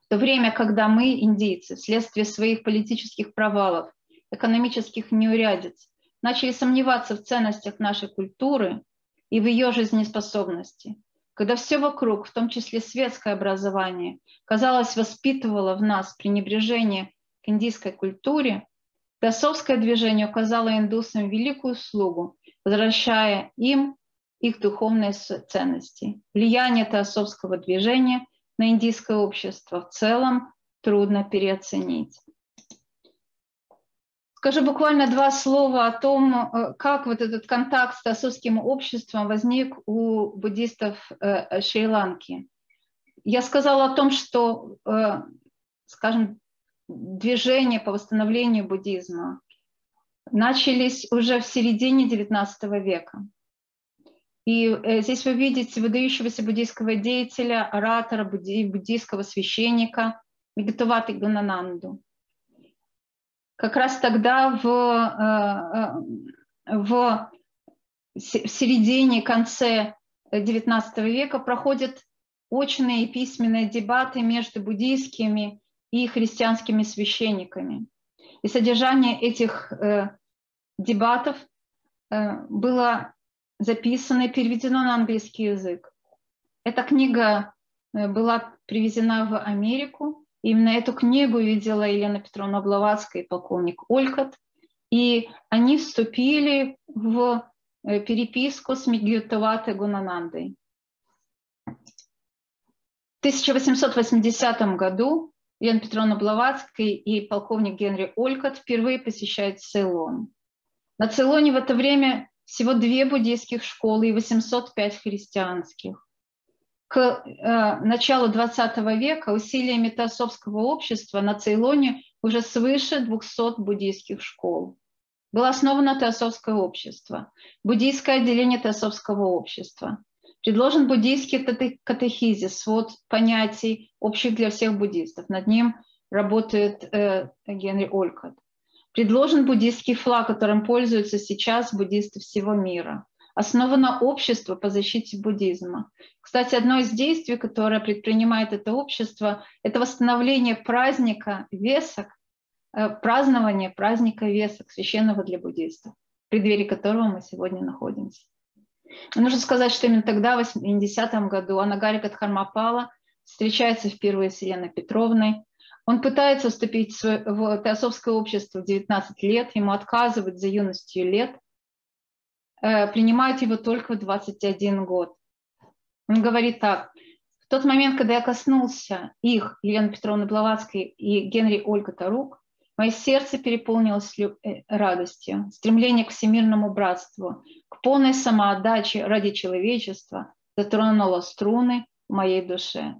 В то время, когда мы, индийцы, вследствие своих политических провалов, экономических неурядиц, начали сомневаться в ценностях нашей культуры и в ее жизнеспособности, когда все вокруг, в том числе светское образование, казалось, воспитывало в нас пренебрежение к индийской культуре, теософское движение оказало индусам великую услугу, возвращая им их духовные ценности. Влияние теософского движения на индийское общество в целом трудно переоценить. Скажу буквально два слова о том, э, как вот этот контакт с теософским обществом возник у буддистов э, Шри-Ланки. Я сказала о том, что, э, скажем, движения по восстановлению буддизма начались уже в середине XIX века. И э, здесь вы видите выдающегося буддийского деятеля, оратора, будди- буддийского священника Мигатуваты Ганананду. Как раз тогда в, э, э, в середине, конце XIX века проходят очные и письменные дебаты между буддийскими и христианскими священниками. И содержание этих э, дебатов э, было записано и переведено на английский язык. Эта книга э, была привезена в Америку. Именно эту книгу видела Елена Петровна Блаватская и полковник Олькот. И они вступили в э, переписку с Мигютаватой Гунанандой. В 1880 году Елена Петровна Блаватская и полковник Генри Олькот впервые посещают Цейлон. На Цейлоне в это время всего две буддийских школы и 805 христианских. К э, началу 20 века усилиями теософского общества на Цейлоне уже свыше 200 буддийских школ. Было основано теософское общество, буддийское отделение теософского общества. Предложен буддийский кате- катехизис, свод понятий, общих для всех буддистов. Над ним работает э, Генри Олькот. Предложен буддийский флаг, которым пользуются сейчас буддисты всего мира. Основано общество по защите буддизма. Кстати, одно из действий, которое предпринимает это общество, это восстановление праздника весок, э, празднование праздника весок, священного для буддистов, в преддверии которого мы сегодня находимся. Нужно сказать, что именно тогда, в 80-м году, Анагарика Дхармапала встречается впервые с Еленой Петровной. Он пытается вступить в теософское общество в 19 лет, ему отказывают за юностью лет, э, принимают его только в 21 год. Он говорит так, в тот момент, когда я коснулся их, Елены Петровны Блаватской и Генри Олькота рук, мое сердце переполнилось э, радостью, стремление к всемирному братству, к полной самоотдаче ради человечества затронуло струны моей душе.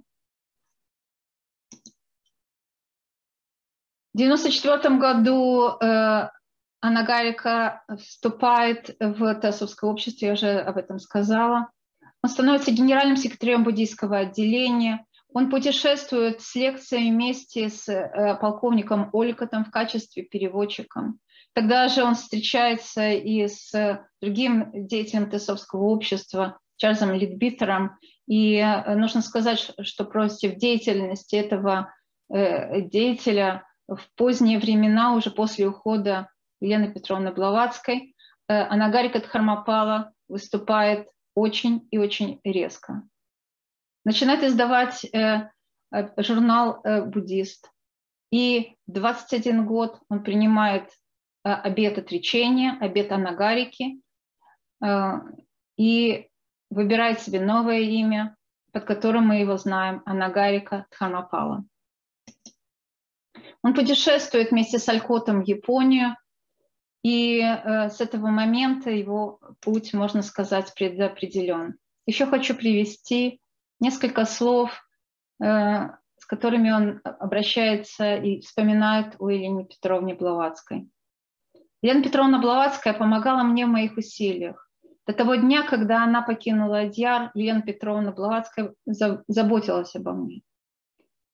В 1994 году э, Анагарика вступает в Теософское общество, я уже об этом сказала. Он становится генеральным секретарем буддийского отделения. Он путешествует с лекциями вместе с э, полковником Олькотом в качестве переводчика. Тогда же он встречается и с другим деятелем Теософского общества Чарльзом Литбитером. И э, нужно сказать, что против деятельности этого э, деятеля в поздние времена, уже после ухода Елены Петровны Блаватской, э, Анагарика Дхармапала выступает очень и очень резко. Начинает издавать э, э, журнал э, «Буддист». И в 21 год он принимает обет отречения, обет Анагарики, и выбирает себе новое имя, под которым мы его знаем, Анагарика Дхармапала. Он путешествует вместе с Алькотом в Японию, и с этого момента его путь, можно сказать, предопределен. Еще хочу привести несколько слов, э, с которыми он обращается и вспоминает у Елены Петровны Блаватской. Елена Петровна Блаватская помогала мне в моих усилиях. До того дня, когда она покинула Адьяр, Елена Петровна Блаватская заботилась обо мне.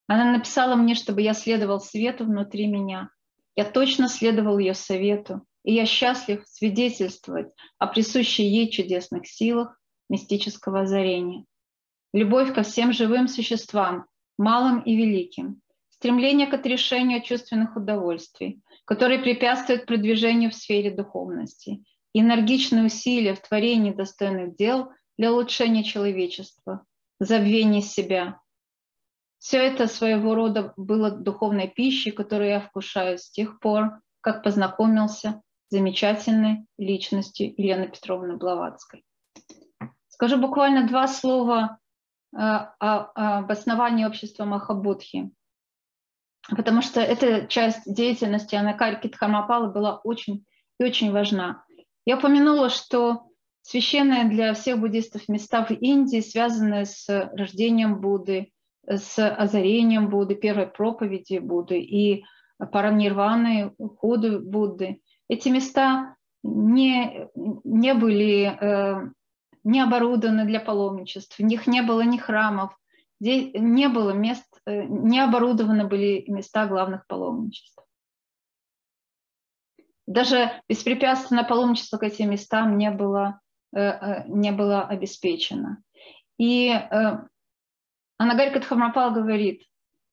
Она написала мне, чтобы я следовал свету внутри меня. Я точно следовал ее совету, и я счастлив свидетельствовать о присущей ей чудесных силах мистического озарения. Любовь ко всем живым существам, малым и великим, стремление к отрешению чувственных удовольствий, которые препятствуют продвижению в сфере духовности, энергичные усилия в творении достойных дел для улучшения человечества, забвения себя. Все это своего рода было духовной пищей, которую я вкушаю с тех пор, как познакомился с замечательной личностью Елены Петровны Блаватской. Скажу буквально два слова об основании общества Махабудхи, потому что эта часть деятельности Анакарики Дхармапалы была очень и очень важна. Я упомянула, что священные для всех буддистов места в Индии, связанные с рождением Будды, с озарением Будды, первой проповеди Будды и паранирваны, уходу Будды. Эти места не, не были э, не оборудованы для паломничеств, в них не было ни храмов, не было мест, э, не оборудованы были места главных паломничеств. Даже беспрепятственное паломничество к этим местам не было, э, не было обеспечено. И Анагарика Дхармапал говорит,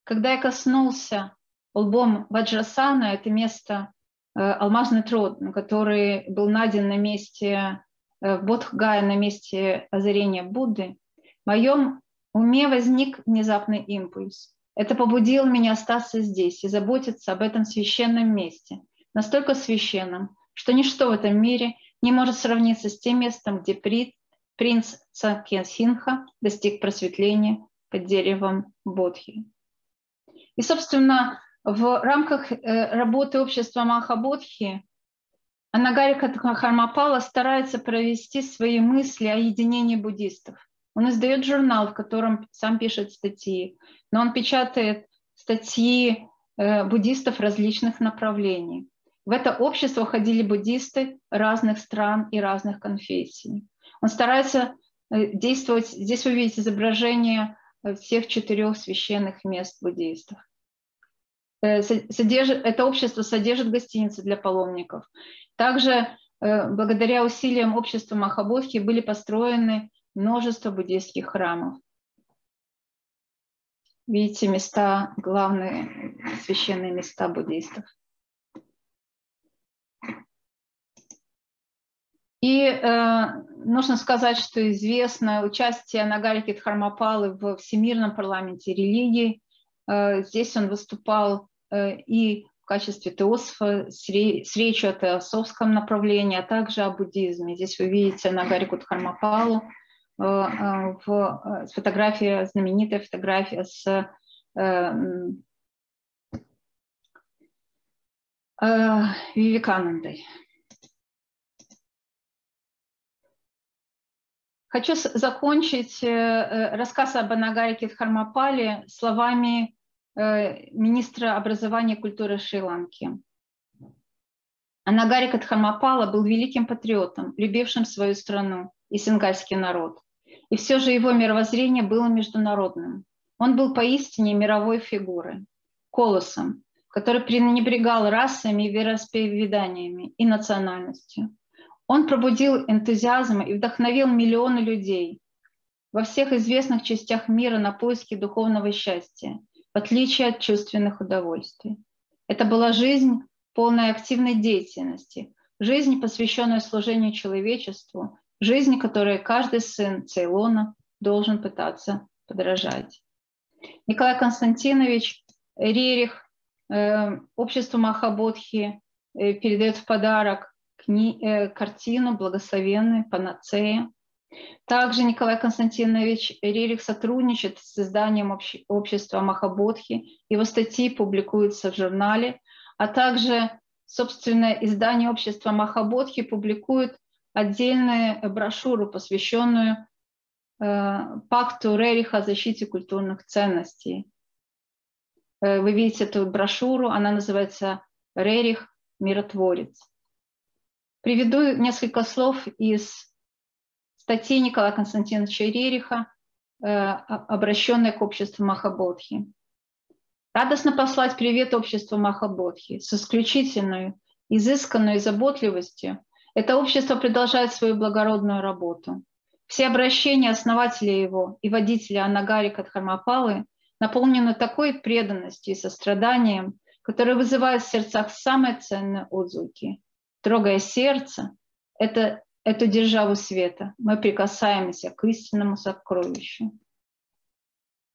когда я коснулся лбом Ваджрасана, это место, алмазный труд, который был найден на месте Бодхгая, на месте озарения Будды, в моем уме возник внезапный импульс. Это побудило меня остаться здесь и заботиться об этом священном месте, настолько священном, что ничто в этом мире не может сравниться с тем местом, где принц Сакьясинха достиг просветления под деревом Бодхи. И, собственно, в рамках э, работы общества Махабодхи Анагарика Хармапала старается провести свои мысли о единении буддистов. Он издает журнал, в котором сам пишет статьи, но он печатает статьи э, буддистов различных направлений. В это общество входили буддисты разных стран и разных конфессий. Он старается э, действовать, здесь вы видите изображение всех четырех священных мест буддистов. Э, это общество содержит гостиницы для паломников. Также э, благодаря усилиям общества Махабодхи были построены множество буддийских храмов. Видите места, главные священные места буддистов. И э, нужно сказать, что известно участие Нагарики Дхармапалы в Всемирном парламенте религии. Э, здесь он выступал э, и в качестве теософа с, речью о теософском направлении, а также о буддизме. Здесь вы видите Нагарику Дхармапалу э, э, в, э, с фотографией, знаменитая фотография с э, э, Вивеканандой. Хочу закончить э, э, рассказ об Анагарике Дхармапале словами э, министра образования и культуры Шри-Ланки. Анагарика Дхармапала был великим патриотом, любившим свою страну и сингальский народ. И все же его мировоззрение было международным. Он был поистине мировой фигурой, колоссом, который пренебрегал расами, вероисповеданиями и национальностью. Он пробудил энтузиазм и вдохновил миллионы людей во всех известных частях мира на поиски духовного счастья, в отличие от чувственных удовольствий. Это была жизнь, полной активной деятельности, жизнь, посвященную служению человечеству, жизнь, которой каждый сын Цейлона должен пытаться подражать. Николай Константинович Рерих э, обществу Махабодхи э, передает в подарок кни- э, картину «Благословенный Панацея». Также Николай Константинович Рерих сотрудничает с изданием обще- общества Махабодхи. Его статьи публикуются в журнале, а также, собственно, издание общества Махабодхи публикует отдельную брошюру, посвященную э, пакту Рериха о защите культурных ценностей. Э, Вы видите эту брошюру, она называется «Рерих. Миротворец». Приведу несколько слов из статьи Николая Константиновича Рериха, э, о- обращенной к обществу Махабодхи. Радостно послать привет обществу Махабодхи с исключительной, изысканной заботливостью. Это общество продолжает свою благородную работу. Все обращения основателя его и водителя Анагари Кадхармапалы наполнены такой преданностью и состраданием, которые вызывают в сердцах самые ценные отзвуки. Трогая сердце, это, эту державу света, мы прикасаемся к истинному сокровищу.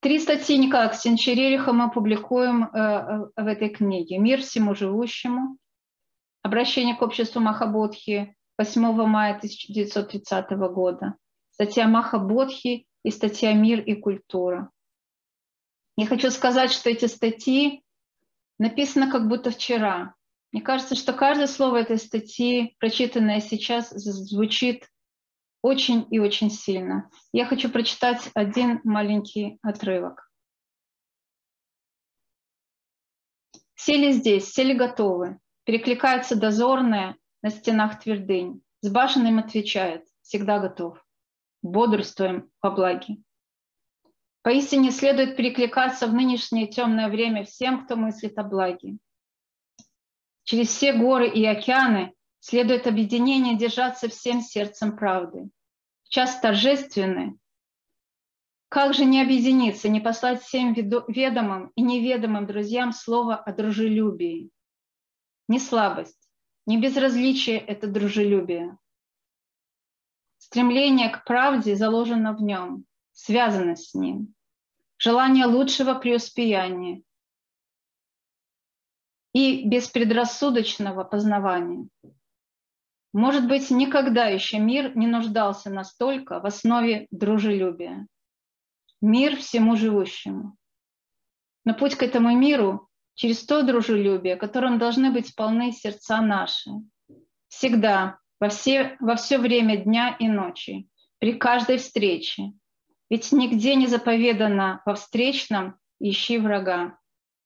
Три статьи Николая Константиновича Рериха мы публикуем э, э, в этой книге. «Мир всему живущему», «Обращение к обществу Махабодхи» 8 мая 1930 года, статья Махабодхи и статья «Мир и культура». Я хочу сказать, что эти статьи написаны как будто вчера. Мне кажется, что каждое слово этой статьи, прочитанное сейчас, звучит очень и очень сильно. Я хочу прочитать один маленький отрывок. Сели здесь, сели готовы. Перекликаются дозорные на стенах твердынь. С башен им отвечает, всегда готов. Бодрствуем по благе. Поистине следует перекликаться в нынешнее темное время всем, кто мыслит о благе. Через все горы и океаны следует объединение держаться всем сердцем правды. В час торжественный. Как же не объединиться, не послать всем ведо- ведомым и неведомым друзьям слово о дружелюбии? Не слабость, не безразличие это дружелюбие. Стремление к правде заложено в нем, связано с ним. Желание лучшего преуспеяния и беспредрассудочного познавания. Может быть, никогда еще мир не нуждался настолько в основе дружелюбия. Мир всему живущему. Но путь к этому миру через то дружелюбие, которым должны быть полны сердца наши. Всегда, во все, во все время дня и ночи, при каждой встрече. Ведь нигде не заповедано во встречном «ищи врага».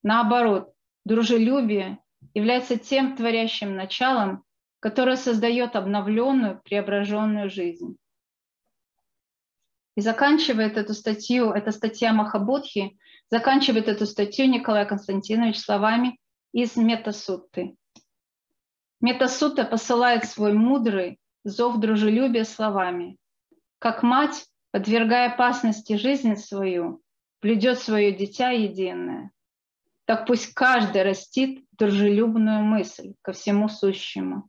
Наоборот, дружелюбие является тем творящим началом, которое создает обновленную, преображенную жизнь. И заканчивает эту статью, эта статья Махабодхи, заканчивает эту статью Николай Константинович словами из Метасутты. Метасутта посылает свой мудрый зов дружелюбия словами. Как мать, подвергая опасности жизнь свою, блюдет свое дитя единое. Так пусть каждый растит дружелюбную мысль ко всему сущему.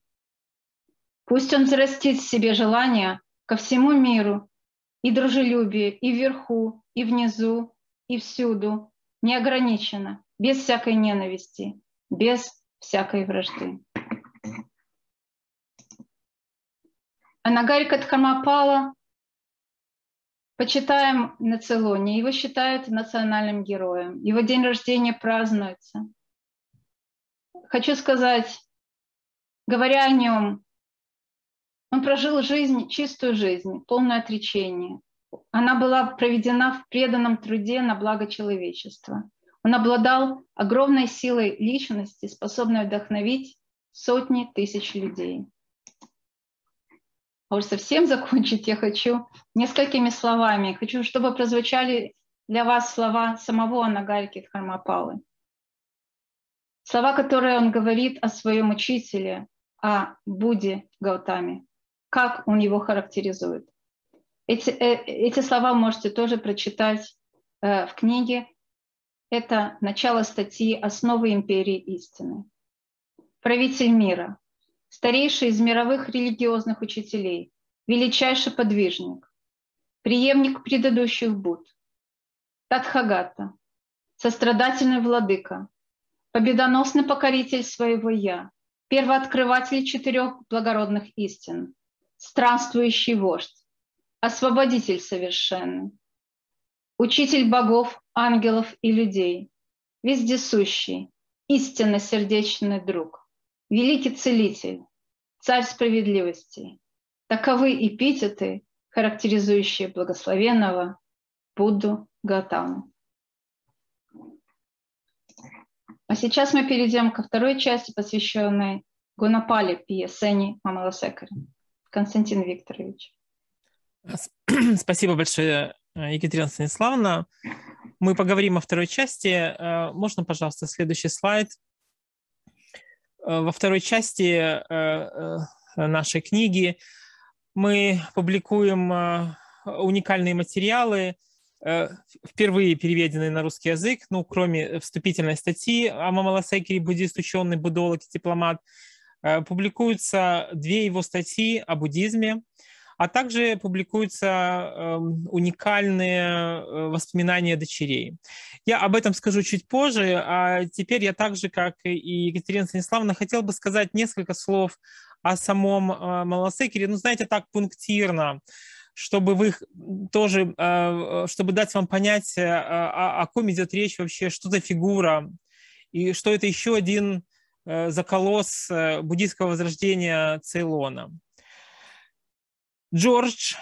Пусть он взрастит в себе желание ко всему миру, и дружелюбие и вверху, и внизу, и всюду, неограниченно, без всякой ненависти, без всякой вражды. Анагарика Дхармапала почитаем на Цейлоне. Его считают национальным героем. Его день рождения празднуется. Хочу сказать, говоря о нем, он прожил жизнь, чистую жизнь, полное отречение. Она была проведена в преданном труде на благо человечества. Он обладал огромной силой личности, способной вдохновить сотни тысяч людей. А уж совсем закончить я хочу несколькими словами. Хочу, чтобы прозвучали для вас слова самого Анагарики Дхармапалы. Слова, которые он говорит о своем учителе, о Будде Гаутаме, как он его характеризует. Эти, э, эти слова можете тоже прочитать э, в книге. Это начало статьи «Основы империи истины». правитель мира, старейший из мировых религиозных учителей, величайший подвижник, преемник предыдущих Буд, Тадхагата, сострадательный владыка, победоносный покоритель своего «Я», первооткрыватель четырех благородных истин, странствующий вождь, освободитель совершенный, учитель богов, ангелов и людей, вездесущий, истинно сердечный друг, великий целитель, царь справедливости. Таковы эпитеты, характеризующие благословенного Будду Гатаму. А сейчас мы перейдем ко второй части, посвященной Гунапале Пьесене Мамаласекаре. Константин Викторович. Спасибо большое, э, Екатерина Станиславовна. Мы поговорим о второй части. Э, можно, пожалуйста, следующий слайд? Э, во второй части нашей книги мы публикуем уникальные материалы, впервые переведенные на русский язык, ну, кроме вступительной статьи о Мамаласекере, буддист, ученый, буддолог и дипломат, публикуются две его статьи о буддизме – а также публикуются эм, уникальные э, воспоминания дочерей. Я об этом скажу чуть позже, а теперь я так же, как и Екатерина Станиславовна, хотел бы сказать несколько слов о самом э, Малосекере, ну, знаете, так пунктирно, чтобы вы тоже, э, чтобы дать вам понять, о ком идет речь вообще, что за фигура, и что это еще один заколос буддийского возрождения Цейлона. Джордж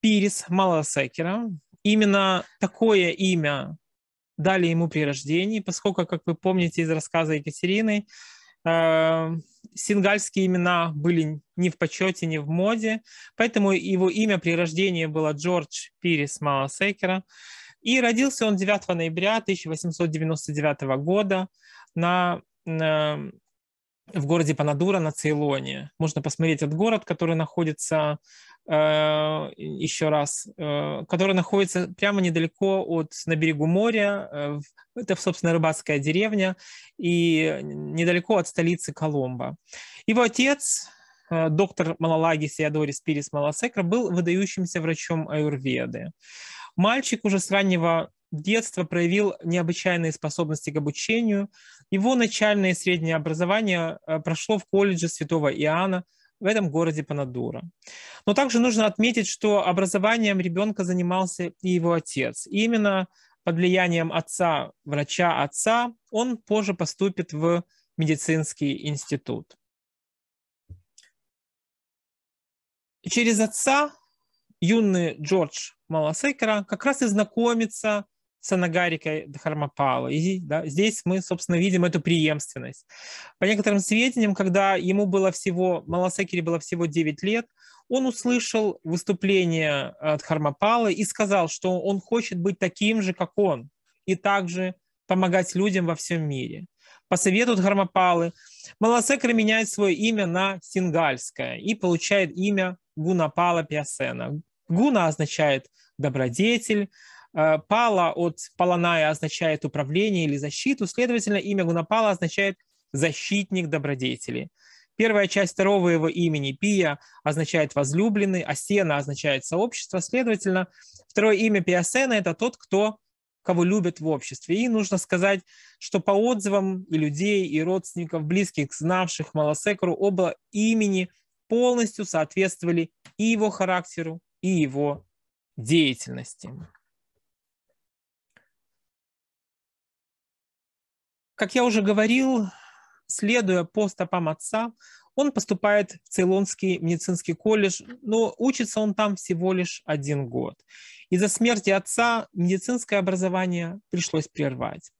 Пирис Малосекера. Именно такое имя дали ему при рождении, поскольку, как вы помните из рассказа Екатерины, э, сингальские имена были не в почете, не в моде, поэтому его имя при рождении было Джордж Пирис Малосекера. И родился он 9 ноября 1899 года на, на в городе Панадура на Цейлоне. Можно посмотреть этот город, который находится Э, еще раз, э, который находится прямо недалеко от, на берегу моря. Э, это, собственно, рыбацкая деревня и недалеко от столицы Коломбо. Его отец, доктор Малалаги Сиадорис Пирис Маласекра, был выдающимся врачом аюрведы. Мальчик уже с раннего детства проявил необычайные способности к обучению. Его начальное и среднее образование прошло в колледже Святого Иоанна в этом городе Панадура. Но также нужно отметить, что образованием ребенка занимался и его отец. И именно под влиянием отца, врача отца, он позже поступит в медицинский институт. Через отца юный Джордж Маласекера как раз и знакомится с Анагарикой Дхармапала. И да, здесь мы, собственно, видим эту преемственность. По некоторым сведениям, когда ему было всего, Маласекере было всего 9 лет, он услышал выступление Дхармапала и сказал, что он хочет быть таким же, как он, и также помогать людям во всем мире. По совету Дхармапалы Маласекер меняет свое имя на сингальское и получает имя Гунапала Пиасена. Гуна означает добродетель, Э, Пала от Паланая означает управление или защиту, следовательно, имя Гунапала означает защитник добродетели. Первая часть второго его имени Пия означает возлюбленный, а Сена означает сообщество. Следовательно, второе имя Пиасена – это тот, кто кого любят в обществе. И нужно сказать, что по отзывам и людей, и родственников, близких, знавших Малосекару, оба имени полностью соответствовали и его характеру, и его деятельности. Как я уже говорил, следуя по стопам отца, он поступает в Цейлонский медицинский колледж, но учится он там всего лишь один год. Из-за смерти отца медицинское образование пришлось прервать.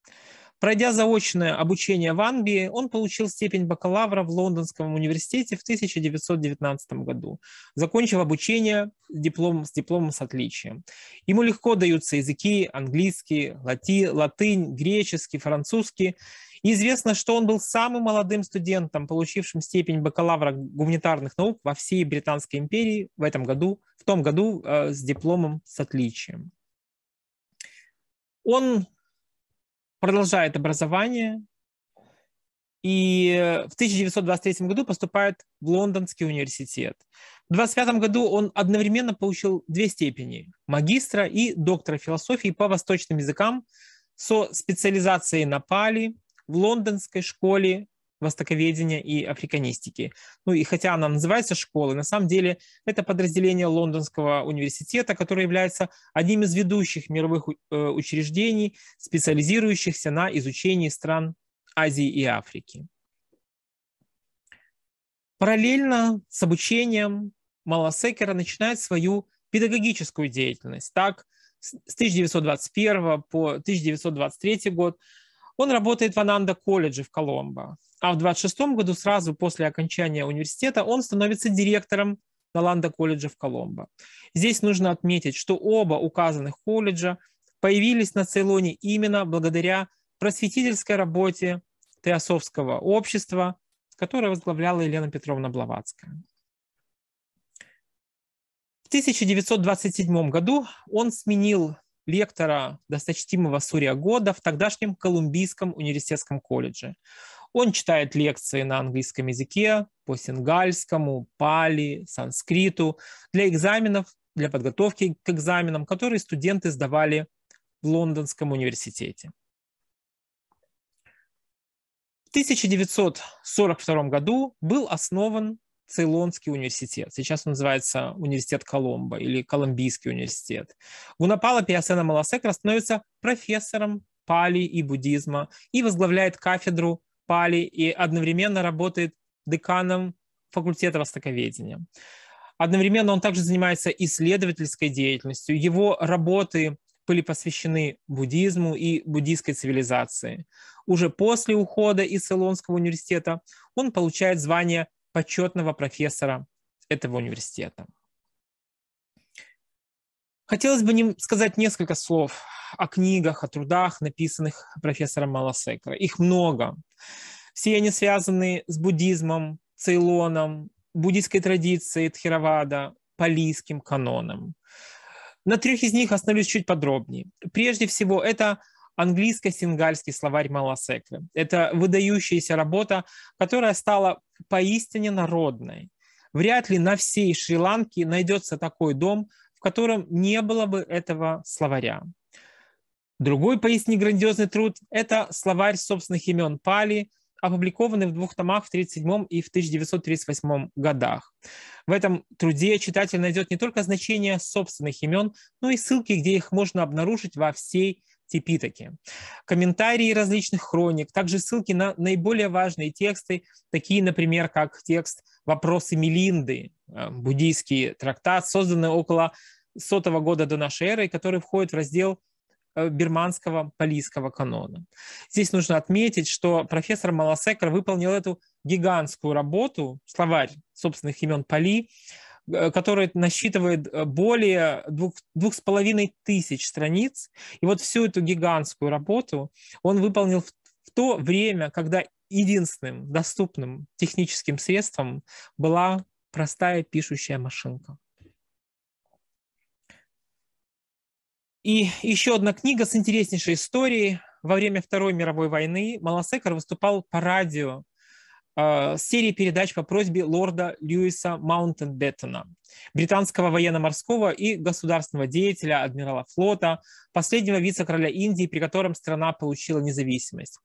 Пройдя заочное обучение в Англии, он получил степень бакалавра в Лондонском университете в 1919 году, закончив обучение диплом, с дипломом с отличием. Ему легко даются языки английский, лати, латынь, греческий, французский. И известно, что он был самым молодым студентом, получившим степень бакалавра гуманитарных наук во всей Британской империи в этом году, в том году э, с дипломом с отличием. Он продолжает образование и в 1923 году поступает в Лондонский университет. В 1925 году он одновременно получил две степени – магистра и доктора философии по восточным языкам со специализацией на пали в Лондонской школе востоковедения и африканистики. Ну и хотя она называется школой, на самом деле это подразделение Лондонского университета, которое является одним из ведущих мировых э, учреждений, специализирующихся на изучении стран Азии и Африки. Параллельно с обучением Маласекера начинает свою педагогическую деятельность. Так, с 1921 по 1923 год он работает в Ананда колледже в Коломбо. А в 26 году, сразу после окончания университета, он становится директором Наланда колледжа в Коломбо. Здесь нужно отметить, что оба указанных колледжа появились на Цейлоне именно благодаря просветительской работе Теософского общества, которое возглавляла Елена Петровна Блаватская. В 1927 году он сменил лектора досточтимого Сурия Года в тогдашнем Колумбийском университетском колледже. Он читает лекции на английском языке, по сингальскому, пали, санскриту для экзаменов, для подготовки к экзаменам, которые студенты сдавали в Лондонском университете. 1942 году был основан Цейлонский университет. Сейчас он называется Университет Коломбо или Колумбийский университет. Гунапала Пиасена Маласекра становится профессором пали и буддизма и возглавляет кафедру пали и одновременно работает деканом факультета востоковедения. Одновременно он также занимается исследовательской деятельностью. Его работы были посвящены буддизму и буддийской цивилизации. Уже после ухода из Цейлонского университета он получает звание почетного профессора этого университета. Хотелось бы сказать несколько слов о книгах, о трудах, написанных профессором Маласекера. Их много. Все они связаны с буддизмом, Цейлоном, буддийской традицией Тхеравада, палийским каноном. На трех из них остановлюсь чуть подробнее. Прежде всего, это английско-сингальский словарь Маласекры. Это выдающаяся работа, которая стала поистине народной. Вряд ли на всей Шри-Ланке найдется такой дом, котором не было бы этого словаря. Другой поистине грандиозный труд – это словарь собственных имен Пали, опубликованный в двух томах в 1937 и в 1938 годах. В этом труде читатель найдет не только значение собственных имен, но и ссылки, где их можно обнаружить во всей Типитаки. Комментарии различных хроник, также ссылки на наиболее важные тексты, такие, например, как текст «Вопросы Мелинды», э, буддийский трактат, созданный около сотого года до нашей эры, который входит в раздел э, бирманского палийского канона. Здесь нужно отметить, что профессор Маласекер выполнил эту гигантскую работу, словарь собственных имен Пали, который насчитывает э, более двух, двух с половиной тысяч страниц. И вот всю эту гигантскую работу он выполнил в, в то время, когда единственным доступным техническим средством была простая пишущая машинка. И еще одна книга с интереснейшей историей. Во время Второй мировой войны Маласекар выступал по радио Э, серии передач по просьбе лорда Льюиса Маунтенбеттона, британского военно-морского и государственного деятеля, адмирала флота, последнего вице-короля Индии, при котором страна получила независимость.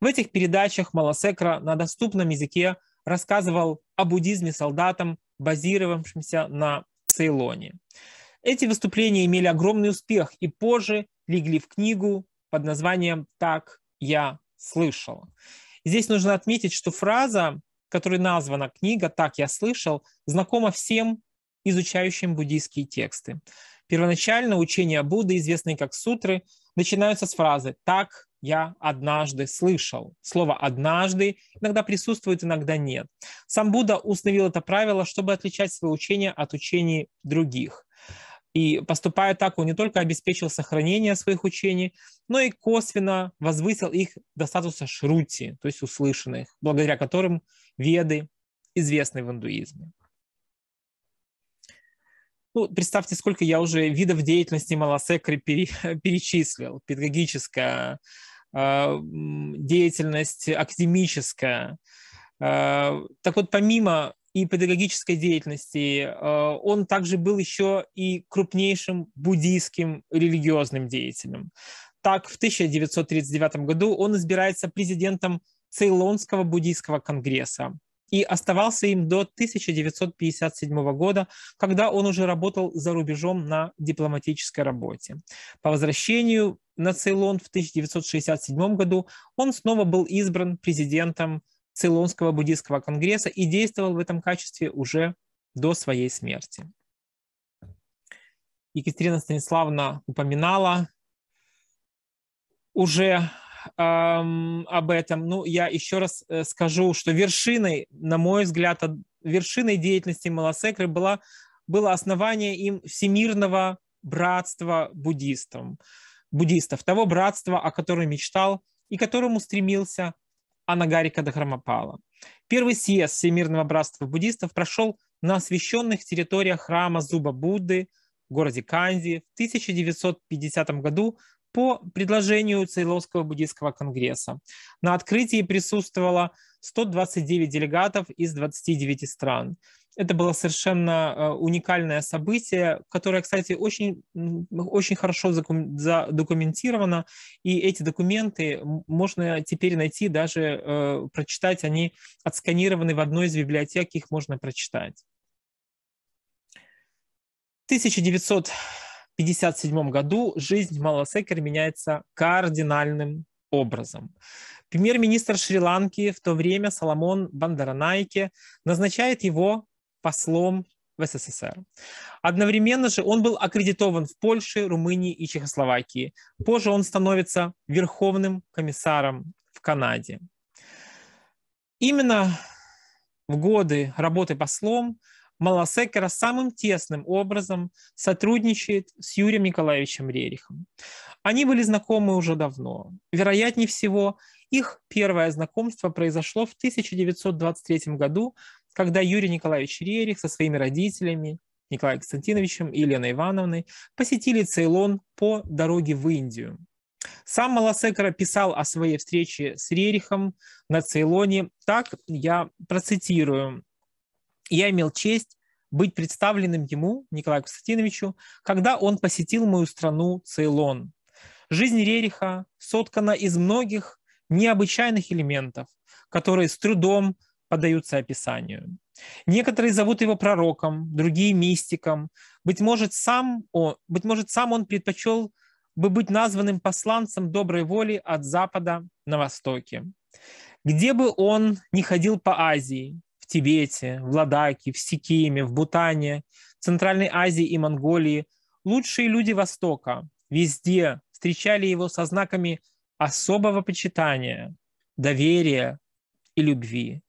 В этих передачах Маласекра на доступном языке рассказывал о буддизме солдатам, базировавшимся на Цейлоне. Эти выступления имели огромный успех и позже легли в книгу под названием «Так я слышал». Здесь нужно отметить, что фраза, которой названа книга «Так я слышал», знакома всем изучающим буддийские тексты. Первоначально учения Будды, известные как сутры, начинаются с фразы «так я однажды слышал». Слово «однажды» иногда присутствует, иногда нет. Сам Будда установил это правило, чтобы отличать свое учение от учений других. И поступая так, он не только обеспечил сохранение своих учений, но и косвенно возвысил их до статуса шрути, то есть услышанных, благодаря которым веды известны в индуизме. Ну, представьте, сколько я уже видов деятельности Маласекри перечислил. Педагогическая, деятельность академическая. Так вот, помимо и педагогической деятельности, он также был еще и крупнейшим буддийским религиозным деятелем. Так, в 1939 году он избирается президентом Цейлонского буддийского конгресса и оставался им до 1957 года, когда он уже работал за рубежом на дипломатической работе. По возвращению на Цейлон в 1967 году он снова был избран президентом Цейлонского буддийского конгресса и действовал в этом качестве уже до своей смерти. Екатерина Станиславовна упоминала уже эм, об этом. Ну, я еще раз э, скажу, что вершиной, на мой взгляд, вершиной деятельности Маласекры была, было основание им всемирного братства буддистов, буддистов, того братства, о котором мечтал и которому стремился Анагарика Дахрамапала. Первый съезд Всемирного братства буддистов прошел на освященных территориях храма Зуба Будды в городе Канди в 1950 году по предложению Цейлонского буддийского конгресса. На открытии присутствовало 129 делегатов из 29 стран. Это было совершенно э, уникальное событие, которое, кстати, очень, очень хорошо задокументировано, и эти документы можно теперь найти, даже э, прочитать, они отсканированы в одной из библиотек, их можно прочитать. 1900 1957 году жизнь Маласекер меняется кардинальным образом. Премьер-министр Шри-Ланки в то время Соломон Бандаранайке назначает его послом в СССР. Одновременно же он был аккредитован в Польше, Румынии и Чехословакии. Позже он становится верховным комиссаром в Канаде. Именно в годы работы послом Маласекера самым тесным образом сотрудничает с Юрием Николаевичем Рерихом. Они были знакомы уже давно. Вероятнее всего, их первое знакомство произошло в 1923 году, когда Юрий Николаевич Рерих со своими родителями, Николаем Константиновичем и Еленой Ивановной, посетили Цейлон по дороге в Индию. Сам Маласекера писал о своей встрече с Рерихом на Цейлоне. Так я процитирую я имел честь быть представленным ему, Николаю Константиновичу, когда он посетил мою страну Цейлон. Жизнь Рериха соткана из многих необычайных элементов, которые с трудом поддаются описанию. Некоторые зовут его пророком, другие мистиком. Быть может, сам он, быть может, сам он предпочел бы быть названным посланцем доброй воли от Запада на Востоке. Где бы он ни ходил по Азии, Тибете, в Ладаке, в Сикиме, в Бутане, Центральной Азии и Монголии, лучшие люди Востока везде встречали его со знаками особого почитания, доверия и любви,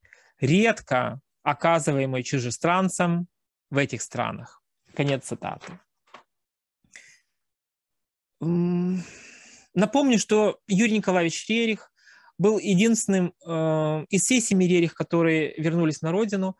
редко оказываемой чужестранцам в этих странах. Конец цитаты. Напомню, что Юрий Николаевич Рерих был единственным э, из всей семи рерих, которые вернулись на родину.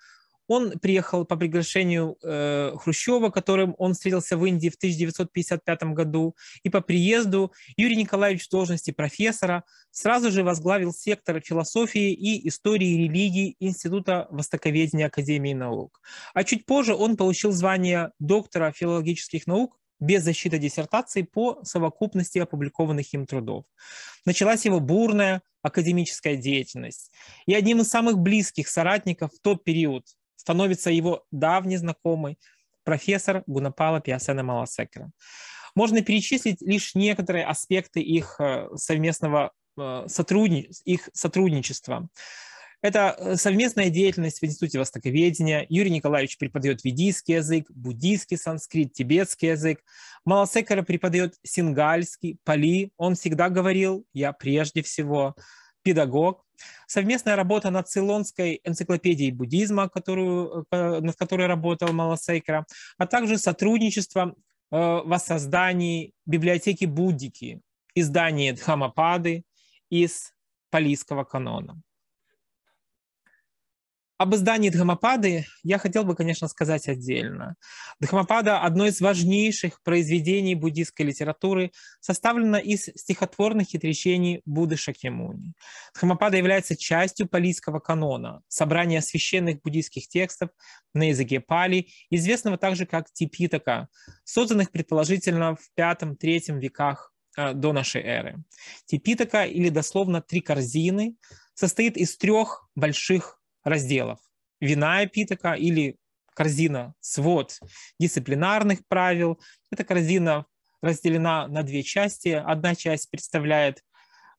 Он приехал по приглашению э, Хрущева, которым он встретился в Индии в 1955 году. И по приезду Юрий Николаевич в должности профессора сразу же возглавил сектор философии и истории религии Института Востоковедения Академии наук. А чуть позже он получил звание доктора филологических наук без защиты диссертации по совокупности опубликованных им трудов. Началась его бурная академическая деятельность. И одним из самых близких соратников в тот период становится его давний знакомый профессор Гунапала Пиасена Маласекера. Можно перечислить лишь некоторые аспекты их э, совместного э, их сотрудничества. Это э, совместная деятельность в Институте Востоковедения. Юрий Николаевич преподает ведийский язык, буддийский санскрит, тибетский язык. Маласекара преподает сингальский, пали. Он всегда говорил, я прежде всего педагог. Совместная работа над Цейлонской энциклопедией буддизма, которую, э, над которой работал Маласекара, а также сотрудничество э, в воссоздании библиотеки Буддики, издание Дхамапады из палийского канона. Об издании Дхамапады я хотел бы, конечно, сказать отдельно. Дхамапада – одно из важнейших произведений буддийской литературы, составлено из стихотворных изречений Будды Шакьямуни. Дхамапада является частью палийского канона, собрания священных буддийских текстов на языке пали, известного также как Типитака, созданных предположительно в V-III веках э, до нашей эры. Типитака, или дословно три корзины, состоит из трех больших разделов. Вина Питака или корзина свод дисциплинарных правил. Эта корзина разделена на две части. Одна часть представляет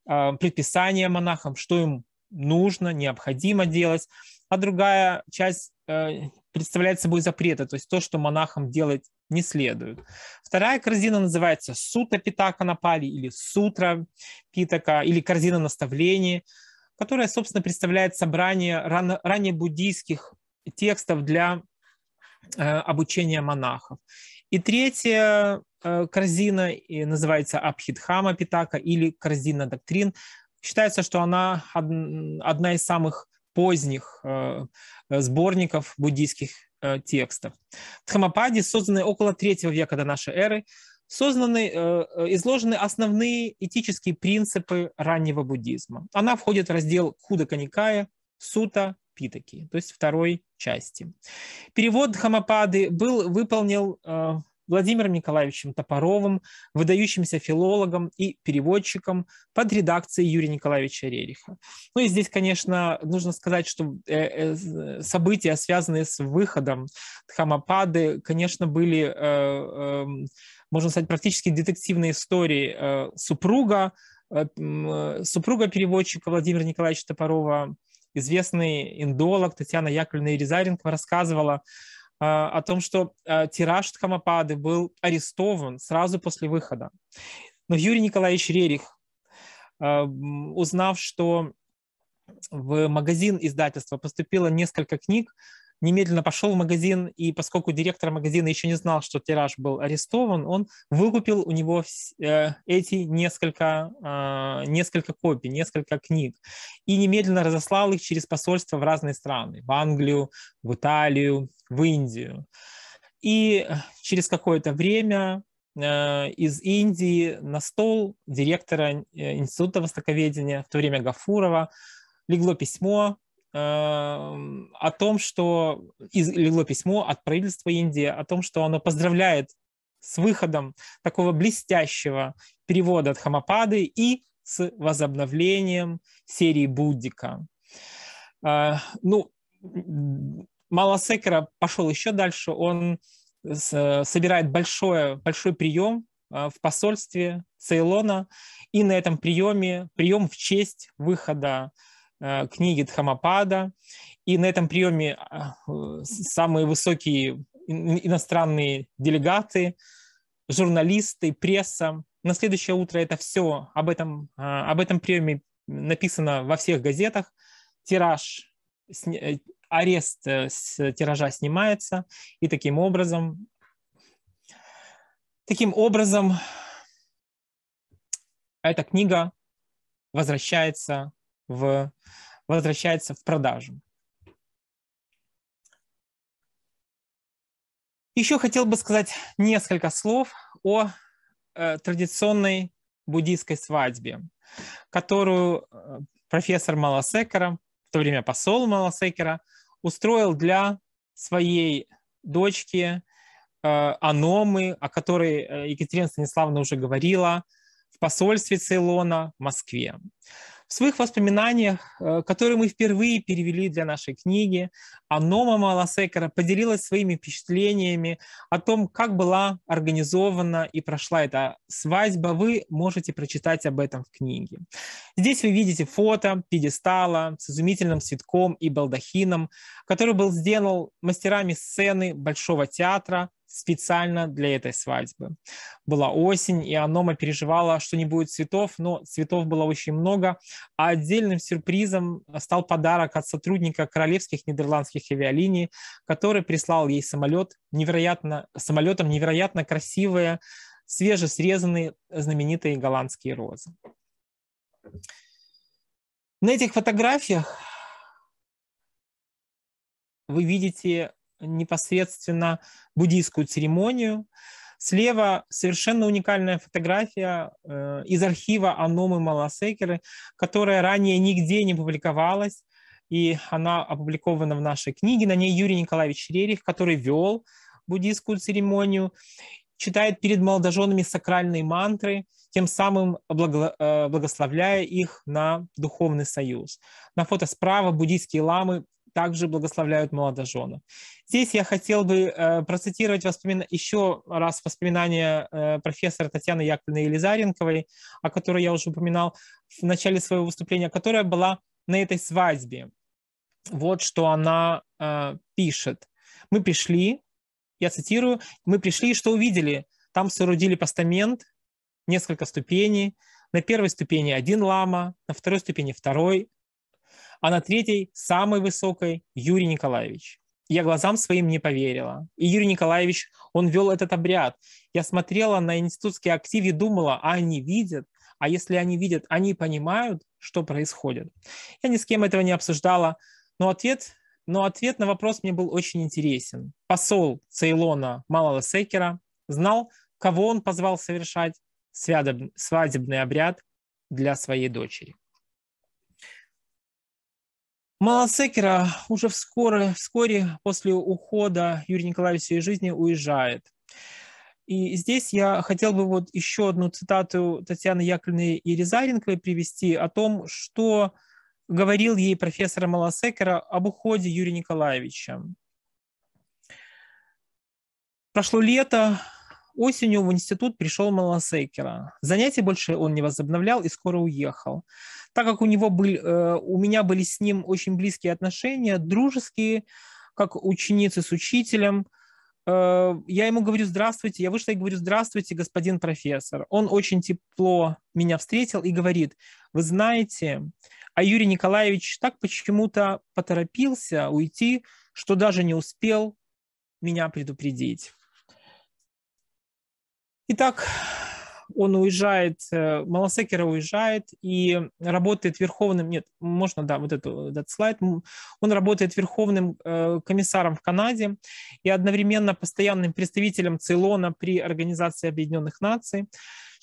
э, предписание монахам, что им нужно, необходимо делать, а другая часть э, представляет собой запреты, то есть то, что монахам делать не следует. Вторая корзина называется сута питака на пали или сутра питака или корзина наставлений, которая, собственно, представляет собрание рано, ранее буддийских текстов для э, обучения монахов. И третья э, корзина и называется Абхидхама Питака или корзина доктрин. Считается, что она одна из самых поздних э, сборников буддийских э, текстов. В Дхамападе, созданной около третьего века до нашей эры, созданы, э, изложены основные этические принципы раннего буддизма. Она входит в раздел Худака Никая, Сута, Питаки, то есть второй части. Перевод Дхамапады был выполнен Владимиром Николаевичем Топоровым, выдающимся филологом и переводчиком под редакцией Юрия Николаевича Рериха. Ну и здесь, конечно, нужно сказать, что э, э, события, связанные с выходом Дхамапады, конечно, были, э, эм, можно сказать, практически детективные истории супруга, супруга переводчика Владимира Николаевича Топорова, известный индолог Татьяна Яковлевна Ерезаренко рассказывала о том, что тираж Тхамапады был арестован сразу после выхода. Но Юрий Николаевич Рерих, узнав, что в магазин издательства поступило несколько книг, немедленно пошел в магазин, и поскольку директор магазина еще не знал, что тираж был арестован, он выкупил у него э, эти несколько, несколько копий, несколько книг, и немедленно разослал их через посольства в разные страны, в Англию, в Италию, в Индию. И через какое-то время э, из Индии на стол директора э, Института Востоковедения, в то время Гафурова, легло письмо о том, что легло письмо от правительства Индии о том, что оно поздравляет с выходом такого блестящего перевода от Хамапады и с возобновлением серии Буддика. Ну, Малосекера пошел еще дальше, он собирает большой, большой прием а, в посольстве Цейлона, и на этом приеме, прием в честь выхода книги Дхамапада, и на этом приеме а, самые высокие иностранные делегаты, журналисты, пресса. На следующее утро это все, об этом, об этом приеме написано во всех газетах, тираж э, арест э, с тиража снимается, и таким образом, таким образом эта книга возвращается в, возвращается в продажу. Еще хотел бы сказать несколько слов о э, традиционной буддийской свадьбе, которую э, профессор Маласекера, в то время посол Маласекера, устроил для своей дочки э, Аномы, о которой э, Екатерина Станиславовна уже говорила, в посольстве Цейлона в Москве. В своих воспоминаниях, э, которые мы впервые перевели для нашей книги, Анома Маласекера поделилась своими впечатлениями о том, как была организована и прошла эта свадьба. Вы можете прочитать об этом в книге. Здесь вы видите фото пьедестала с изумительным цветком и балдахином, который был сделан мастерами сцены Большого театра специально для этой свадьбы. Была осень, и Анома переживала, что не будет цветов, но цветов было очень много. А отдельным сюрпризом стал подарок от сотрудника королевских нидерландских авиалиний, который прислал ей самолет, невероятно, самолетом невероятно красивые, свежесрезанные знаменитые голландские розы. На этих фотографиях вы видите непосредственно буддийскую церемонию. Слева совершенно уникальная фотография э, из архива Аномы Маласекеры, которая ранее нигде не публиковалась, и она опубликована в нашей книге. На ней Юрий Николаевич Рерих, который вел буддийскую церемонию, читает перед молодоженами сакральные мантры, тем самым э, благословляя их на духовный союз. На фото справа буддийские ламы также благословляют молодоженов. Здесь я хотел бы э, процитировать воспомина... еще раз воспоминания э, профессора Татьяны Яковлевны Елизаренковой, о которой я уже упоминал в начале своего выступления, которая была на этой свадьбе. Вот что она э, пишет. Мы пришли, я цитирую, мы пришли и что увидели? Там соорудили постамент, несколько ступеней. На первой ступени один лама, на второй ступени второй, а на третьей, самой высокой, Юрий Николаевич. Я глазам своим не поверила. И Юрий Николаевич, он вел этот обряд. Я смотрела на институтский актив и думала, а они видят? А если они видят, они понимают, что происходит? Я ни с кем этого не обсуждала, но ответ, но ответ на вопрос мне был очень интересен. Посол Цейлона Малала Секера знал, кого он позвал совершать свадебный обряд для своей дочери. Малосекера уже вскоре, вскоре после ухода Юрия Николаевича из жизни уезжает. И здесь я хотел бы вот еще одну цитату Татьяны Яковлевны Ерезаренковой привести о том, что говорил ей профессор Малосекера об уходе Юрия Николаевича. Прошло лето, осенью в институт пришел Малосекера. Занятия больше он не возобновлял и скоро уехал. Так как у, него был, э, у меня были с ним очень близкие отношения, дружеские, как ученицы с учителем, э, я ему говорю «здравствуйте», я вышла и говорю «здравствуйте, господин профессор». Он очень тепло меня встретил и говорит «Вы знаете, а Юрий Николаевич так почему-то поторопился уйти, что даже не успел меня предупредить». Итак, он уезжает, э, Малосекера уезжает и работает верховным, нет, можно, да, вот эту, этот слайд, он работает верховным э, комиссаром в Канаде и одновременно постоянным представителем Цейлона при Организации Объединенных Наций.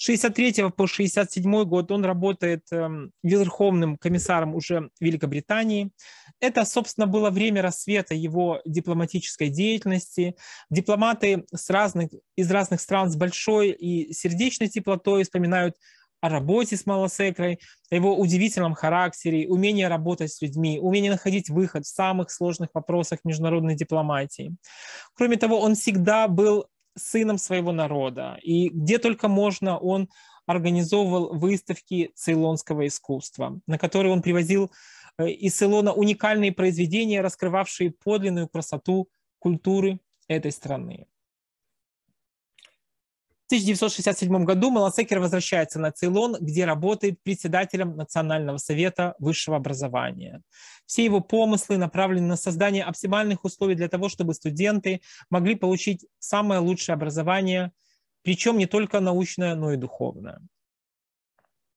63 по 67 год он работает эм, верховным комиссаром уже Великобритании. Это, собственно, было время рассвета его дипломатической деятельности. Дипломаты с разных, из разных стран с большой и сердечной теплотой вспоминают о работе с Малосекрой, о его удивительном характере, умении работать с людьми, умении находить выход в самых сложных вопросах международной дипломатии. Кроме того, он всегда был сыном своего народа. И где только можно, он организовывал выставки цейлонского искусства, на которые он привозил э, из Цейлона уникальные произведения, раскрывавшие подлинную красоту культуры этой страны. 1967 году Малосекер возвращается на Цейлон, где работает председателем Национального совета высшего образования. Все его помыслы направлены на создание оптимальных условий для того, чтобы студенты могли получить самое лучшее образование, причем не только научное, но и духовное.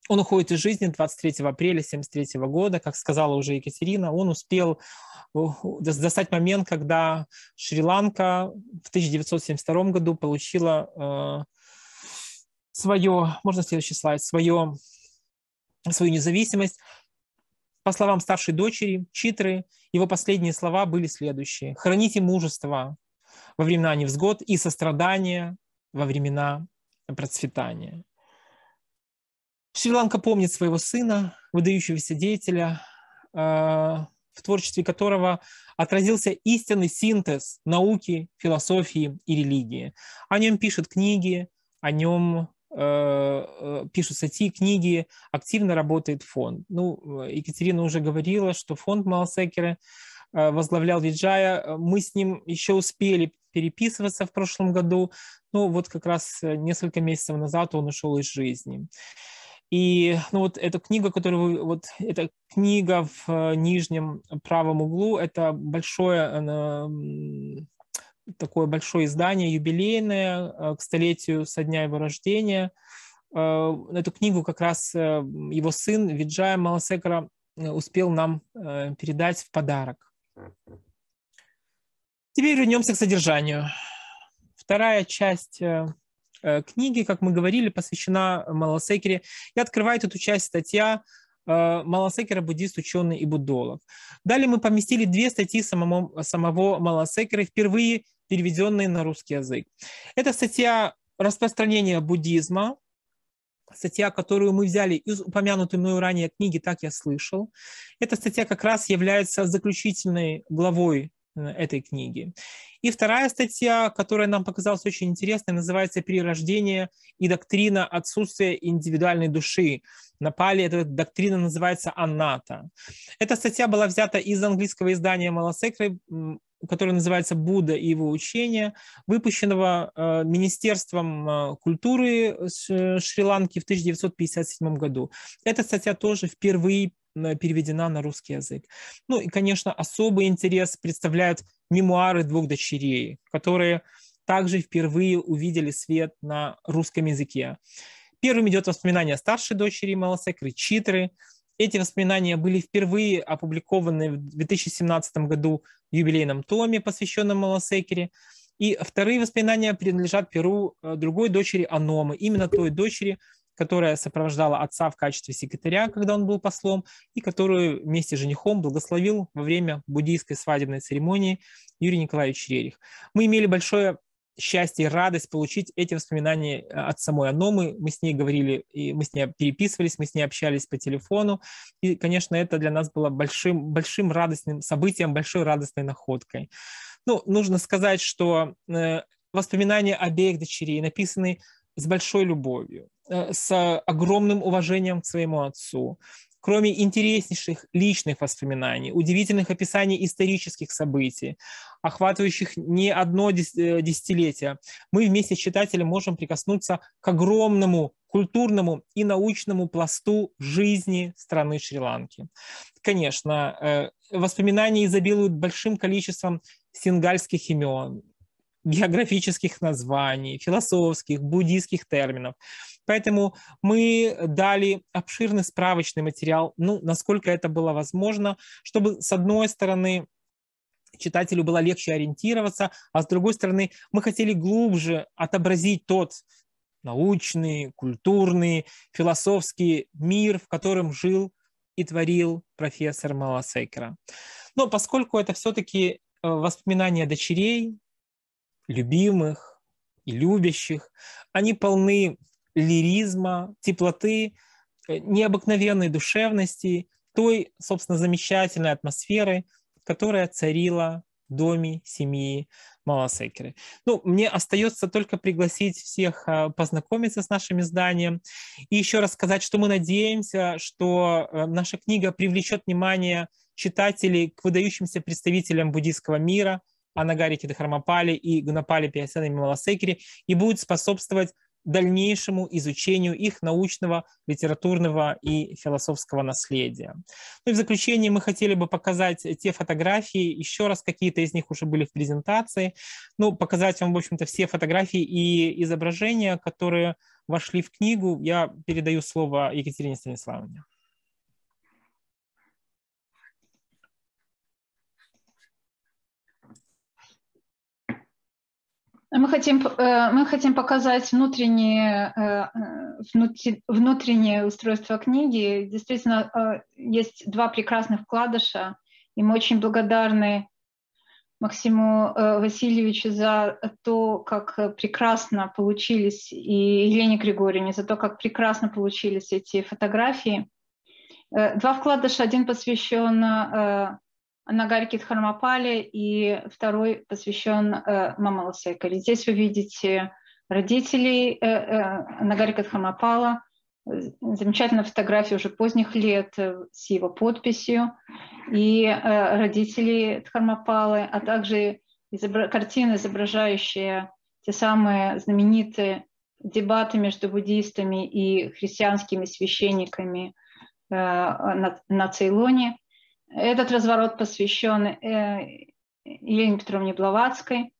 Он уходит из жизни 23 апреля 1973 года. Как сказала уже Екатерина, он успел э, достать момент, когда Шри-Ланка в 1972 году получила э, свое, можно следующий слайд, свое, свою независимость. По словам старшей дочери, Читры, его последние слова были следующие. «Храните мужество во времена невзгод и сострадания во времена процветания». Шри-Ланка помнит своего сына, выдающегося деятеля, э, в творчестве которого отразился истинный синтез науки, философии и религии. О нем пишут книги, о нем пишут статьи, книги, активно работает фонд. Ну, Екатерина уже говорила, что фонд Малсекера э, возглавлял Виджая. Мы с ним еще успели переписываться в прошлом году. Ну, вот как раз несколько месяцев назад он ушел из жизни. И ну, вот эта книга, которую вы, вот эта книга в нижнем правом углу, это большое такое большое издание, юбилейное, э, к столетию со дня его рождения. Э, эту книгу как раз э, его сын Виджая Маласекара успел нам передать в подарок. Теперь вернемся к содержанию. Вторая часть книги, как мы говорили, посвящена Маласекере. И открывает эту часть статья Маласекера «Буддист, ученый и буддолог». Далее мы поместили две статьи самого, самого Маласекера, впервые переведенные на русский язык. Это статья «Распространение буддизма», статья, которую мы взяли из упомянутой мною ранее книги «Так я слышал». Эта статья как раз является заключительной главой э, этой книги. И вторая статья, которая нам показалась очень интересной, называется «Перерождение и доктрина отсутствия индивидуальной души». На пали эта доктрина называется «Анната». Эта статья была взята из английского издания Маласекры, который называется «Будда и его учения», выпущенного э, Министерством э, культуры Шри-Ланки в 1957 году. Эта статья тоже впервые переведена на русский язык. Ну и, конечно, особый интерес представляют мемуары двух дочерей, которые также впервые увидели свет на русском языке. Первым идет воспоминание старшей дочери Маласекры, Читры, эти воспоминания были впервые опубликованы в 2017 году в юбилейном томе, посвященном Малосекере. И вторые воспоминания принадлежат Перу э, другой дочери Аномы, именно той дочери, которая сопровождала отца в качестве секретаря, когда он был послом, и которую вместе с женихом благословил во время буддийской свадебной церемонии Юрий Николаевич Рерих. Мы имели большое счастье и радость получить эти воспоминания э, от самой Аномы. Мы с ней говорили, и мы с ней переписывались, мы с ней общались по телефону. И, конечно, это для нас было большим, большим радостным событием, большой радостной находкой. Ну, нужно сказать, что э, воспоминания обеих дочерей написаны с большой любовью, э, с огромным уважением к своему отцу, кроме интереснейших личных воспоминаний, удивительных описаний исторических событий, охватывающих не одно э, десятилетие, мы вместе с читателем можем прикоснуться к огромному культурному и научному пласту жизни страны Шри-Ланки. Конечно, э, воспоминания изобилуют большим количеством сингальских имен, географических названий, философских, буддийских терминов. Поэтому мы дали обширный справочный материал, ну, насколько это было возможно, чтобы, с одной стороны, читателю было легче ориентироваться, а с другой стороны, мы хотели глубже отобразить тот научный, культурный, философский мир, в котором жил и творил профессор Маласекера. Но поскольку это все-таки э, воспоминания дочерей, любимых и любящих, они полны лиризма, теплоты, э, необыкновенной душевности, той, собственно, замечательной атмосферы, которая царила в доме семьи Маласекеры. Ну, мне остается только пригласить всех а, познакомиться с нашим изданием и еще раз сказать, что мы надеемся, что э, наша книга привлечет внимание читателей к выдающимся представителям буддийского мира, Анагарики Дхармапали и Гунапали Пиасена Маласекери и будет способствовать дальнейшему изучению их научного, литературного и философского наследия. Ну и в заключение мы хотели бы показать те фотографии, еще раз какие-то из них уже были в презентации, ну, показать вам, в общем-то, все фотографии и изображения, которые вошли в книгу. Я передаю слово Екатерине Станиславовне. Мы хотим, э, мы хотим показать внутреннее, э, э, внутреннее устройство книги. Действительно, есть два прекрасных вкладыша, и мы очень благодарны Максиму Васильевичу за то, как прекрасно получились, и Елене Григорьевне за то, как прекрасно получились эти фотографии. Два вкладыша, один посвящен Нагарики Дхармапали, и второй посвящен э, Мамаласекари. Здесь вы видите родителей э, э, Нагарика Дхармапала, замечательная фотография уже поздних лет э, с его подписью, и э, родителей Дхармапалы, а также изобра- картина, изображающая те самые знаменитые дебаты между буддистами и христианскими священниками э, на, на Цейлоне – этот разворот посвящен э, Елене Петровне Блаватской.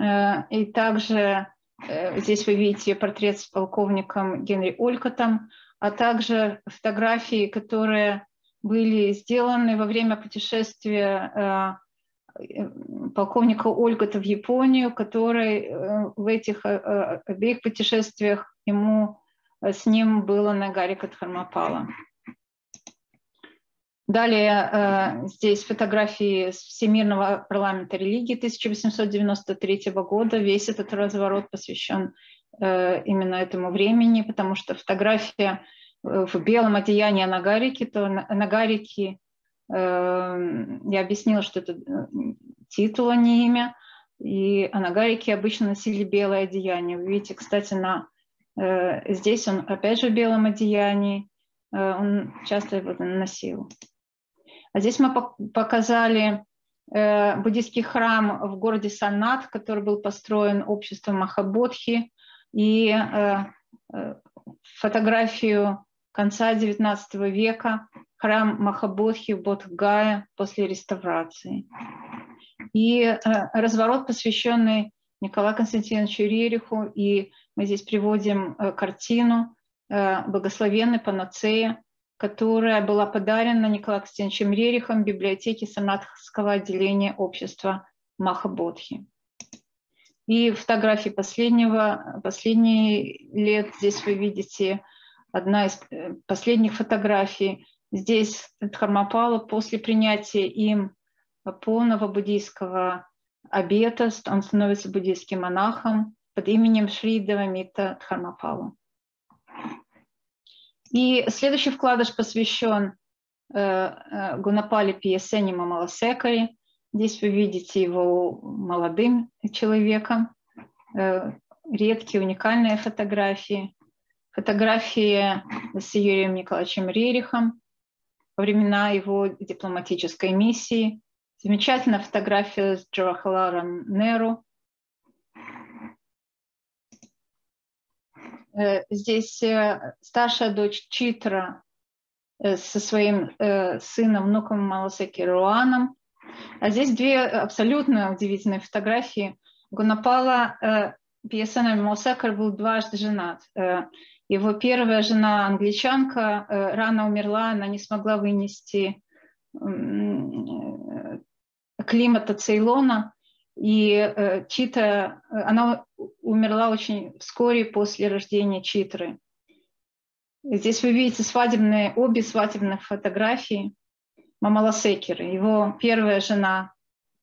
Э, и также э, здесь вы видите портрет с полковником Генри Олькотом, а также фотографии, которые были сделаны во время путешествия полковника Ольгота в Японию, который в этих обеих путешествиях ему с ним было на Гарика Дхармапала. Далее э, здесь фотографии с Всемирного парламента религии 1893 года. Весь этот разворот посвящен э, именно этому времени, потому что фотография э, в белом одеянии Анагарики, то на- Анагарики, э, я объяснила, что это титул, а не имя, и Анагарики обычно носили белое одеяние. Вы видите, кстати, на, здесь он опять же в белом одеянии, он часто его носил. А здесь мы пок- показали э, буддийский храм в городе Санат, который был построен обществом Махабодхи, и э, э, фотографию конца XIX века, храм Махабодхи в Бодхгая после реставрации. И разворот, посвященный Николаю Константиновичу Рериху, и мы здесь приводим картину «Благословенный панацея», которая была подарена Николаем Константиновичем Рерихом библиотеке Санатского отделения общества Махабодхи. И фотографии последнего, последних лет здесь вы видите одна из э, последних фотографий. Здесь Дхармапала после принятия им полного буддийского обета, он становится буддийским монахом под именем Шридава Митта Дхармапала. И следующий вкладыш посвящен э, э, Гунапали Пьесене Мамаласекари. Здесь вы видите его молодым человеком. Э, редкие, уникальные фотографии. Фотографии с Юрием Николаевичем Рерихом во времена его дипломатической миссии. Замечательная фотография с Джавахаларом Неру. Здесь э, старшая дочь Читра э, со своим э, сыном, внуком Маласеки Руаном. А здесь две абсолютно удивительные фотографии. Гунапала э, Пьесана Маласекар был дважды женат. Э, Его первая жена, англичанка, э, рано умерла, она не смогла вынести э, климата Цейлона, и э, Чита, э, она умерла очень вскоре после рождения Читры. Здесь вы видите свадебные, обе свадебных фотографии Мамаласекера. Его первая жена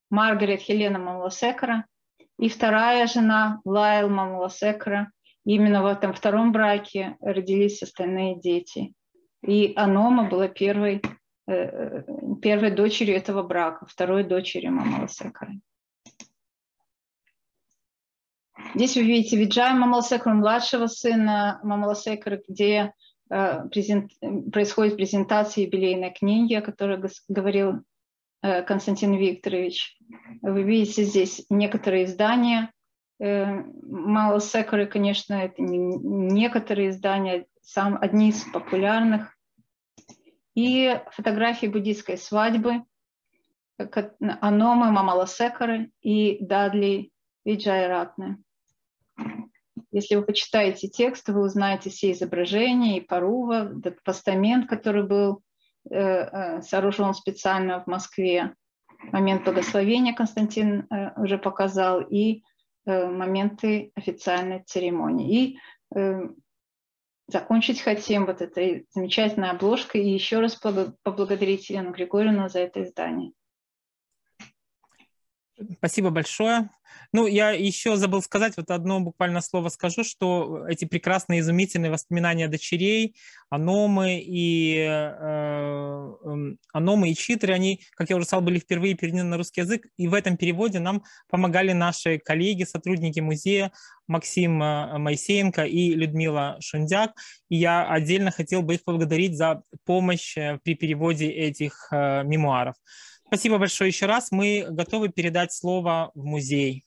Маргарет Хелена Мамаласекера и вторая жена Лайл Мамаласекера. Именно в этом втором браке родились остальные дети. И Анома была первой, э, э, первой дочерью этого брака, второй дочерью Мамаласекера. Здесь вы видите Виджая Мамаласекара, младшего сына Мамаласекара, где э, презент- происходит презентация юбилейной книги, о которой говорил э, Константин Викторович. Вы видите здесь некоторые издания. Э, конечно, это не некоторые издания, сам, одни из популярных. И фотографии буддийской свадьбы, как Аномы Мамаласекары и Дадли Виджайратны. Если вы почитаете текст, вы узнаете все изображения и Парува, постамент, который был э, э, сооружен специально в Москве. Момент благословения Константин э, уже показал и моменты официальной церемонии. И закончить хотим вот этой замечательной обложкой и еще раз побл- поблагодарить Елену Григорьевну за это издание. Спасибо большое. Ну, я еще забыл сказать, вот одно буквально слово скажу, что эти прекрасные, изумительные воспоминания дочерей, Аномы и, э, Аномы и Читры, они, как я уже сказал, были впервые переведены на русский язык, и в этом переводе нам помогали наши коллеги, сотрудники музея, Максим э, Моисеенко и Людмила Шундяк. И я отдельно хотел бы их поблагодарить за помощь э, при переводе этих э, мемуаров. Спасибо большое еще раз. Мы готовы передать слово в музей.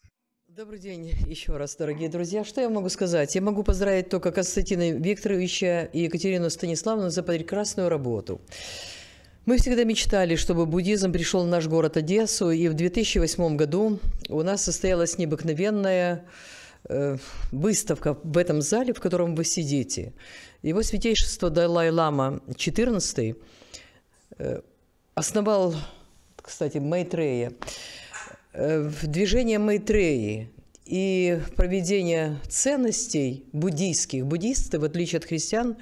Добрый день еще раз, дорогие друзья. Что я могу сказать? Я могу поздравить только Константина Викторовича и Екатерину Станиславовну за прекрасную работу. Мы всегда мечтали, чтобы буддизм пришел в наш город Одессу, и в 2008 году у нас состоялась необыкновенная э, выставка в этом зале, в котором вы сидите. Его святейшество Далай-Лама XIV э, основал, кстати, Майтрея, Э, Движение Майтреи и проведение ценностей буддийских. Буддисты, в отличие от христиан,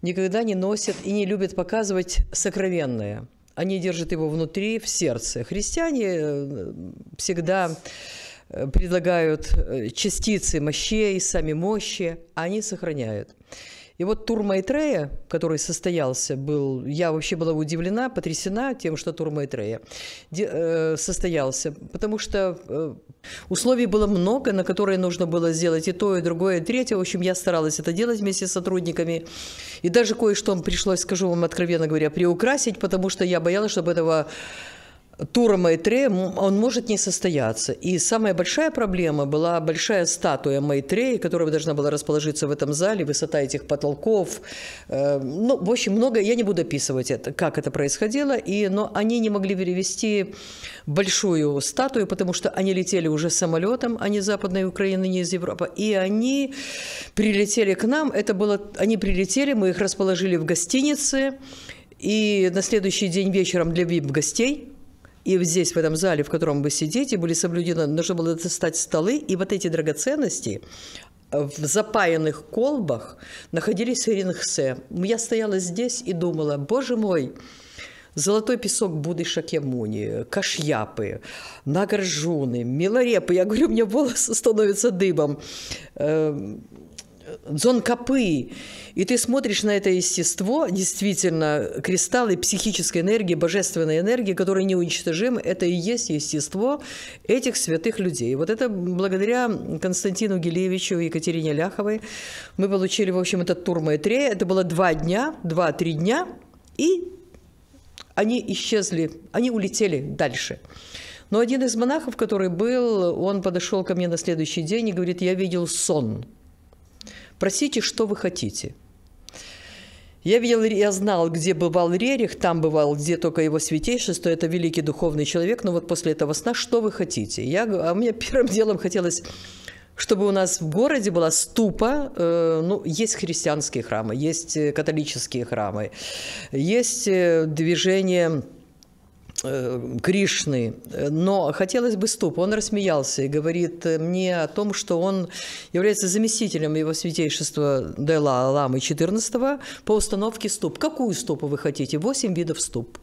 никогда не носят и не любят показывать сокровенное. Они держат его внутри, в сердце. Христиане э, всегда э, предлагают частицы мощей, сами мощи, а они сохраняют. И вот тур Майтрея, который состоялся, был, я вообще была удивлена, потрясена тем, что тур Майтрея э, состоялся, потому что э, условий было много, на которые нужно было сделать и то, и другое, и третье. В общем, я старалась это делать вместе с сотрудниками. И даже кое-что пришлось, скажу вам откровенно говоря, приукрасить, потому что я боялась, чтобы этого тура Майтрея, он может не состояться. И самая большая проблема была большая статуя Майтрея, которая должна была расположиться в этом зале, высота этих потолков. Э, ну, в общем, много, я не буду описывать это, как это происходило, и, но они не могли перевести большую статую, потому что они летели уже самолетом, а не Западной Украины, не из Европы, и они прилетели к нам, это было, они прилетели, мы их расположили в гостинице, и на следующий день вечером для VIP-гостей – и здесь, в этом зале, в котором вы сидите, были соблюдены, нужно было достать столы, и вот эти драгоценности в запаянных колбах находились в Иринхсе. Я стояла здесь и думала, боже мой, Золотой песок Будды Шакьямуни, Кашьяпы, Нагаржуны, Милорепы. Я говорю, у меня волосы становятся дыбом. Эм, дзонкапы. И ты смотришь на это естество, действительно, кристаллы психической энергии, божественной энергии, которые неуничтожимы, это и есть естество этих святых людей. Вот это благодаря Константину Гелевичу и Екатерине Ляховой мы получили, в общем, этот тур Майтрея. Это было два дня, два-три дня, и они исчезли, они улетели дальше. Но один из монахов, который был, он подошел ко мне на следующий день и говорит, я видел сон – Просите, что вы хотите. Я видел, я знал, где бывал Рерих, там бывал, где только его святейшество, это великий духовный человек, но вот после этого сна, что вы хотите? Я, а мне первым делом хотелось чтобы у нас в городе была ступа, э, ну, есть христианские храмы, есть э, католические храмы, есть э, движение Кришны, но хотелось бы ступ. Он рассмеялся и говорит мне о том, что он является заместителем его святейшества Дела Ламы XIV по установке ступ. Какую ступу вы хотите? Восемь видов ступ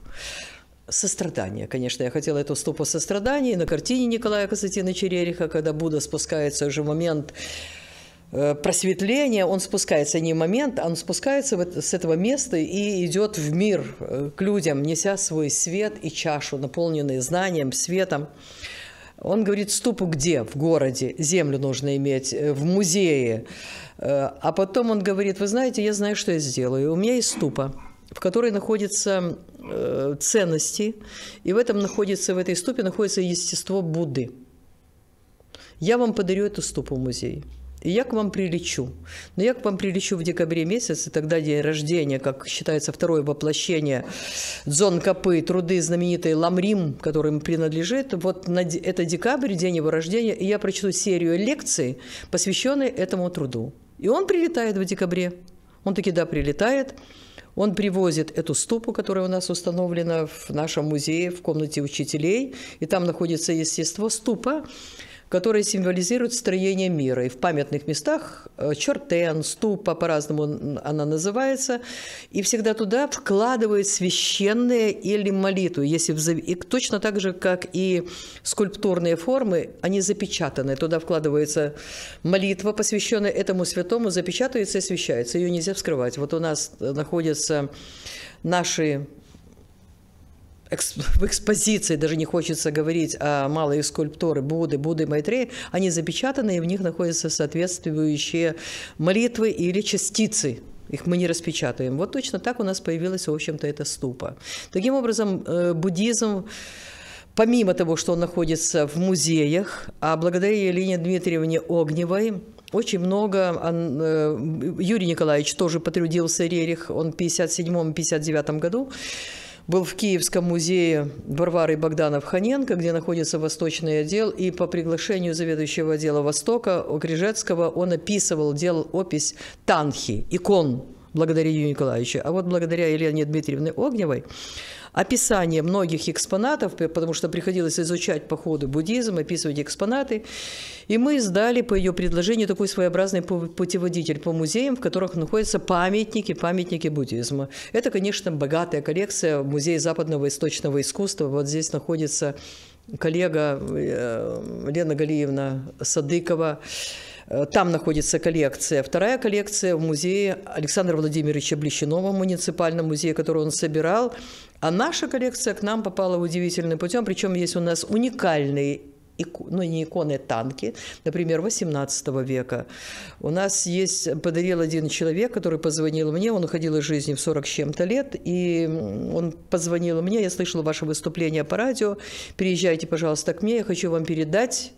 сострадание. Конечно, я хотела эту ступу сострадания. на картине Николая Константиновича Рериха, когда Будда спускается уже момент Э, просветления, он спускается не в момент, а он спускается с этого места и идет в мир э, к людям, неся свой свет и чашу, наполненные знанием, светом. Он говорит, ступу где? В городе. Землю нужно иметь, э, в музее. А потом он говорит, вы знаете, я знаю, что я сделаю. У меня есть ступа, в которой находятся ценности, и в этом находится, в этой ступе находится естество Будды. Я вам подарю эту ступу в музей и я к вам прилечу. Но я к вам прилечу в декабре месяце, тогда день рождения, как считается второе воплощение Дзон Капы, труды знаменитой Ламрим, которым принадлежит. Вот на, это декабрь, день его рождения, и я прочту серию лекций, посвященной этому труду. И он прилетает в декабре. Он таки, да, прилетает. Он привозит эту ступу, которая у нас установлена в нашем музее, в комнате учителей, и там находится естество ступа которые символизируют строение мира. И в памятных местах э, чертен, ступа, по-разному она называется, и всегда туда вкладывают священные или молитву. Если в... И точно так же, как и скульптурные формы, они запечатаны. Туда вкладывается молитва, посвященная этому святому, запечатывается и освещается. Ее нельзя вскрывать. Вот у нас находятся наши в экспозиции, даже не хочется говорить о малые скульптуры Будды, Будды Майтреи, они запечатаны, и в них находятся соответствующие молитвы или частицы их мы не распечатаем. Вот точно так у нас появилась, в общем-то, эта ступа. Таким образом, э, буддизм помимо того, что он находится в музеях, а благодаря Елене Дмитриевне Огневой, очень много, э, Юрий Николаевич тоже потрудился, Рерих, он в 57-59 году, был в Киевском музее Варвары Богданов-Ханенко, где находится Восточный отдел, и по приглашению заведующего отдела Востока Окрижецкого он описывал, делал опись танхи, икон благодаря Юрию Николаевичу, а вот благодаря Елене Дмитриевне Огневой описание многих экспонатов, потому что приходилось изучать по ходу буддизм, описывать экспонаты, и мы издали по ее предложению такой своеобразный пу- путеводитель по музеям, в которых находятся памятники, памятники буддизма. Это, конечно, богатая коллекция Музея западного восточного искусства. Вот здесь находится коллега э, Лена Галиевна Садыкова, Там находится коллекция. Вторая коллекция в музее Александра Владимировича Блещинова, в муниципальном музее, который он собирал. А наша коллекция к нам попала удивительным путем. Причем есть у нас уникальные ну, не иконы, танки, например, 18 века. У нас есть, подарил один человек, который позвонил мне, он уходил из жизни в 40 с чем-то лет, и он позвонил мне, я слышала ваше выступление по радио, приезжайте, пожалуйста, к мне, я хочу вам передать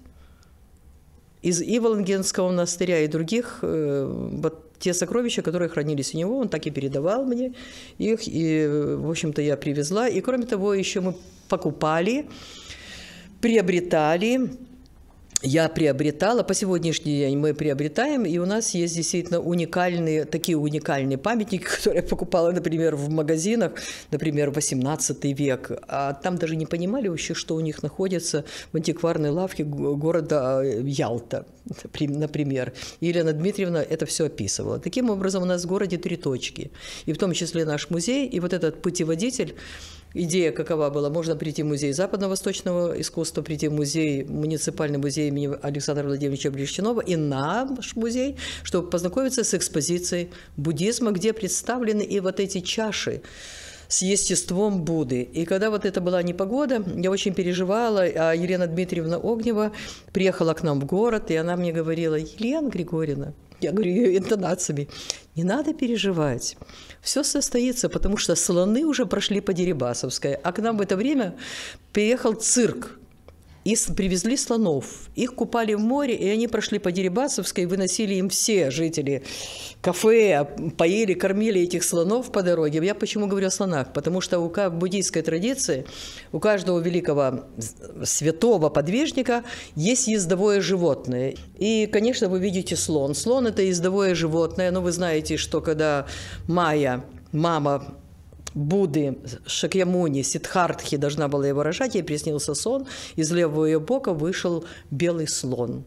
из Иволгенского монастыря и других э, вот те сокровища, которые хранились у него, он так и передавал мне их, и, в общем-то, я привезла. И, кроме того, еще мы покупали, приобретали, я приобретала, по сегодняшний день мы приобретаем, и у нас есть действительно уникальные, такие уникальные памятники, которые я покупала, например, в магазинах, например, 18 век, а там даже не понимали вообще, что у них находится в антикварной лавке го- города э, Ялта, напри- например. Елена Дмитриевна это все описывала. Таким образом, у нас в городе три точки, и в том числе наш музей, и вот этот путеводитель, Идея какова была? Можно прийти в музей западно-восточного искусства, прийти в музей, муниципальный музей имени Александра Владимировича Блещинова и наш музей, чтобы познакомиться с экспозицией буддизма, где представлены и вот эти чаши с естеством Будды. И когда вот это была непогода, я очень переживала, а Елена Дмитриевна Огнева приехала к нам в город, и она мне говорила, Елена Григорьевна, я говорю ее интонациями, не надо переживать. Все состоится, потому что слоны уже прошли по Дерибасовской, а к нам в это время приехал цирк. И привезли слонов. Их купали в море, и они прошли по Дерибасовской, выносили им все жители кафе, поели, кормили этих слонов по дороге. Я почему говорю о слонах? Потому что у в буддийской традиции у каждого великого святого подвижника есть ездовое животное. И, конечно, вы видите слон. Слон – это ездовое животное, но вы знаете, что когда Майя, мама Будды, Шакьямуни, Сидхартхи должна была его рожать, ей приснился сон, из левого ее бока вышел белый слон.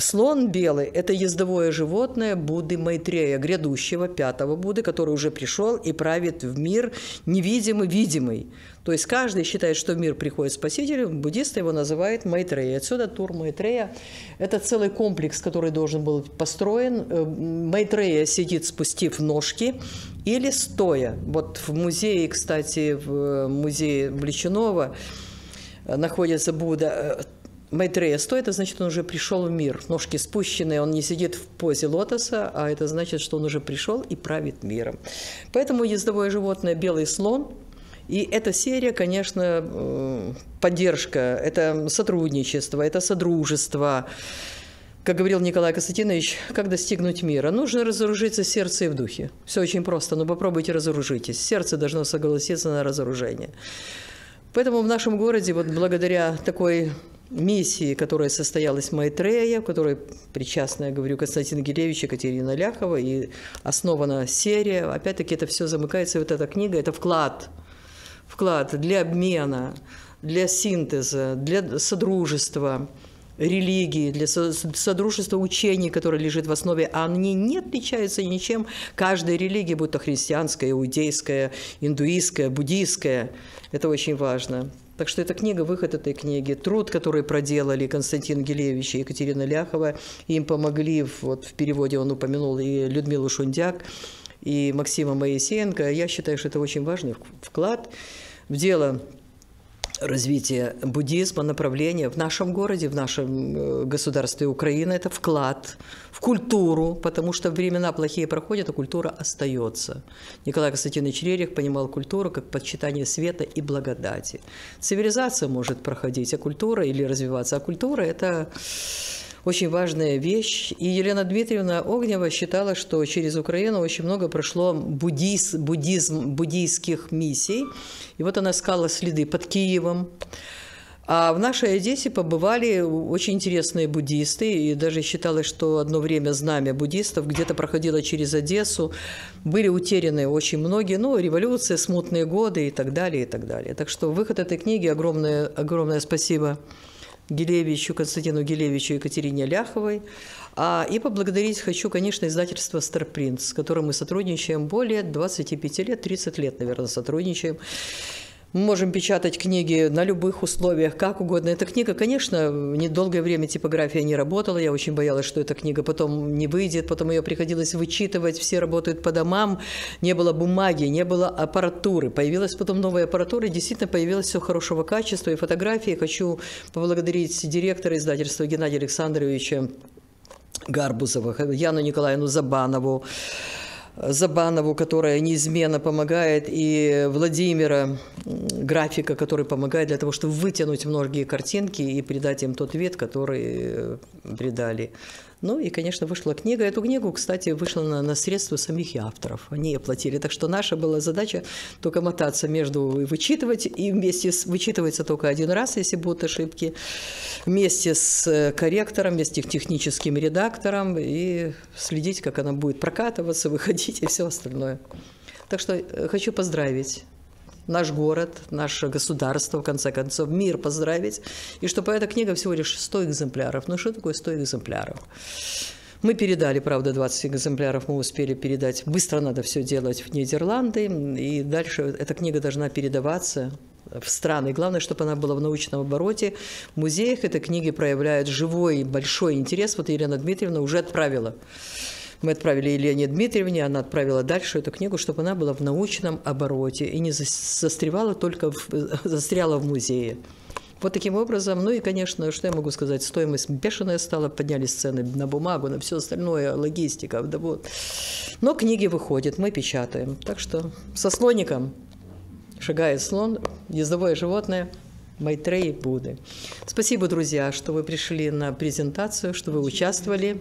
Слон белый – это ездовое животное Будды Майтрея, грядущего пятого Будды, который уже пришел и правит в мир невидимый-видимый. То есть каждый считает, что в мир приходит Спаситель, буддисты его называют Майтрея. Отсюда тур Майтрея – это целый комплекс, который должен был быть построен. Э, Майтрея сидит, спустив ножки, или стоя. Вот в музее, кстати, в музее Блещунова э, находится Будда. Майтрея это значит, он уже пришел в мир. Ножки спущенные, он не сидит в позе лотоса, а это значит, что он уже пришел и правит миром. Поэтому ездовое животное – белый слон. И эта серия, конечно, э, поддержка, это сотрудничество, это содружество. Как говорил Николай Константинович, как достигнуть мира? Нужно разоружиться в сердце и в духе. Все очень просто, но попробуйте разоружитесь. Сердце должно согласиться на разоружение. Поэтому в нашем городе, вот благодаря такой миссии, которая состоялась в Майтрея, в которой причастна, я говорю, Константин Гилевич, Екатерина Ляхова, и основана серия. Опять-таки это все замыкается, вот эта книга, это вклад, вклад для обмена, для синтеза, для содружества, религии, для со- содружества учений, которое лежит в основе, а они не отличаются ничем. Каждая религия, будь то христианская, иудейская, индуистская, буддийская, это очень важно. Так что эта книга, выход этой книги, труд, который проделали Константин Гилевич и Екатерина Ляхова, им помогли, вот в переводе он упомянул и Людмилу Шундяк, и Максима Моисеенко. Я считаю, что это очень важный вклад в дело развития буддизма, направления в нашем городе, в нашем э, государстве Украина. Это вклад в культуру, потому что времена плохие проходят, а культура остается. Николай Константинович Рерих понимал культуру как подчитание света и благодати. Цивилизация может проходить, а культура или развиваться, а культура – это очень важная вещь. И Елена Дмитриевна Огнева считала, что через Украину очень много прошло буддиз, буддизм, буддийских миссий. И вот она искала следы под Киевом, А в нашей Одессе побывали очень интересные буддисты, и даже считалось, что одно время знамя буддистов где-то проходило через Одессу. Были утеряны очень многие, ну, революция, смутные годы и так далее, и так далее. Так что выход этой книги, огромное, огромное спасибо Гилевичу, Константину Гилевичу и Екатерине Ляховой. А, и поблагодарить хочу, конечно, издательство «Старпринт», с которым мы сотрудничаем более 25 лет, 30 лет, наверное, сотрудничаем. Мы можем печатать книги на любых условиях, как угодно. Эта книга, конечно, недолгое время типография не работала. Я очень боялась, что эта книга потом не выйдет. Потом ее приходилось вычитывать. Все работают по домам. Не было бумаги, не было аппаратуры. Появилась потом новая аппаратура. И действительно появилось все хорошего качества. И фотографии. Хочу поблагодарить директора издательства Геннадия Александровича Гарбузова, Яну Николаевну Забанову, Забанову, которая неизменно помогает, и Владимира, графика, который помогает для того, чтобы вытянуть многие картинки и придать им тот вид, который придали. Ну и, конечно, вышла книга. Эту книгу, кстати, вышла на, на средства самих авторов. Они оплатили. Так что наша была задача только мотаться между и вычитывать. И вместе с, вычитывается только один раз, если будут ошибки. Вместе с корректором, вместе с техническим редактором. И следить, как она будет прокатываться, выходить и все остальное. Так что э, хочу поздравить наш город, наше государство, в конце концов, мир поздравить. И чтобы эта книга всего лишь 100 экземпляров. Ну что такое 100 экземпляров? Мы передали, правда, 20 экземпляров, мы успели передать. Быстро надо все делать в Нидерланды, и дальше эта книга должна передаваться в страны. Главное, чтобы она была в научном обороте. В музеях этой книги проявляют живой, большой интерес. Вот Елена Дмитриевна уже отправила мы отправили Елене Дмитриевне, она отправила дальше эту книгу, чтобы она была в научном обороте и не застревала только в, застряла в музее. Вот таким образом, ну и, конечно, что я могу сказать, стоимость бешеная стала, поднялись цены на бумагу, на все остальное, логистика, да вот. Но книги выходят, мы печатаем. Так что со слоником шагает слон, ездовое животное, Майтреи Будды. Спасибо, друзья, что вы пришли на презентацию, что вы участвовали.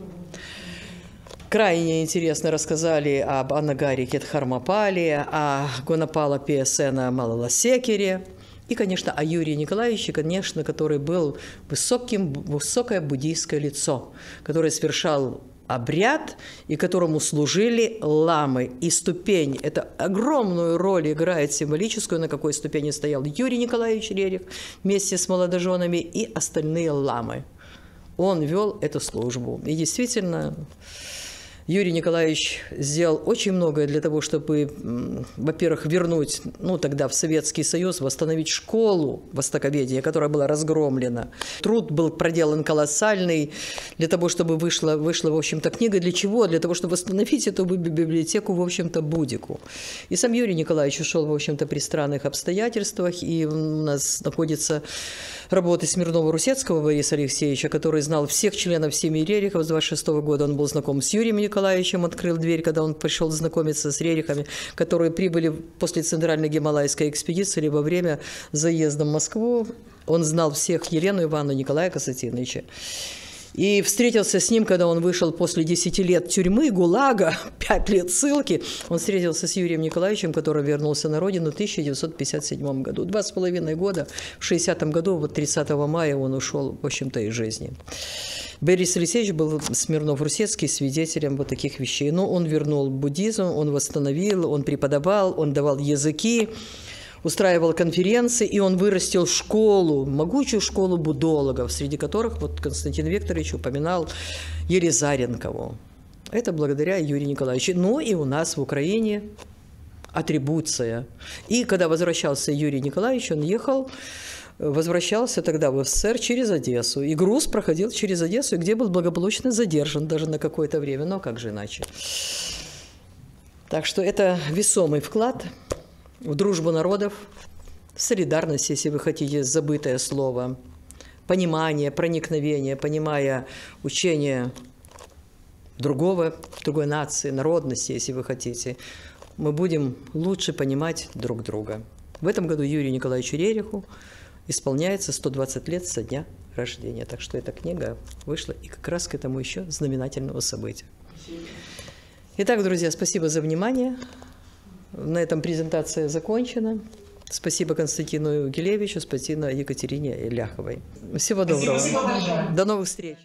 Крайне интересно рассказали об Анагаре Кетхармапале, о Гонапала Пиесена Малаласекере и, конечно, о Юрии Николаевиче, конечно, который был высоким, высокое буддийское лицо, которое совершал обряд, и которому служили ламы. И ступень, это огромную роль играет символическую, на какой ступени стоял Юрий Николаевич Рерих вместе с молодоженами и остальные ламы. Он вел эту службу. И действительно, Юрий Николаевич сделал очень многое для того, чтобы, во-первых, вернуть, ну, тогда в Советский Союз, восстановить школу востоковедения, которая была разгромлена. Труд был проделан колоссальный для того, чтобы вышла, вышла в общем-то, книга. Для чего? Для того, чтобы восстановить эту библиотеку, в общем-то, Будику. И сам Юрий Николаевич ушел, в общем-то, при странных обстоятельствах, и у нас находится работы Смирнова-Русецкого Бориса Алексеевича, который знал всех членов семьи Рерихов с 26 года. Он был знаком с Юрием Николаевичем, открыл дверь, когда он пришел знакомиться с Рерихами, которые прибыли после Центральной Гималайской экспедиции или во время заезда в Москву. Он знал всех Елену Ивановну Николая Константиновича. И встретился с ним, когда он вышел после 10 лет тюрьмы, ГУЛАГа, 5 лет ссылки. Он встретился с Юрием Николаевичем, который вернулся на родину в 1957 году. Два с половиной года, в 60 году, вот 30 мая он ушел, в общем-то, из жизни. Борис Алексеевич был Смирнов-Русецкий свидетелем вот таких вещей. Но он вернул буддизм, он восстановил, он преподавал, он давал языки устраивал конференции, и он вырастил школу, могучую школу будологов, среди которых вот Константин Викторович упоминал Елизаренкову. Это благодаря Юрию Николаевичу. Но и у нас в Украине атрибуция. И когда возвращался Юрий Николаевич, он ехал возвращался тогда в СССР через Одессу. И груз проходил через Одессу, где был благополучно задержан даже на какое-то время. Но как же иначе? Так что это весомый вклад в дружбу народов, солидарность, если вы хотите, забытое слово, понимание, проникновение, понимая учение другого, другой нации, народности, если вы хотите, мы будем лучше понимать друг друга. В этом году Юрию Николаевичу Рериху исполняется 120 лет со дня рождения. Так что эта книга вышла и как раз к этому еще знаменательного события. Итак, друзья, спасибо за внимание. На этом презентация закончена. Спасибо Константину Гилевичу, спасибо Екатерине Ляховой. Всего доброго. До новых встреч.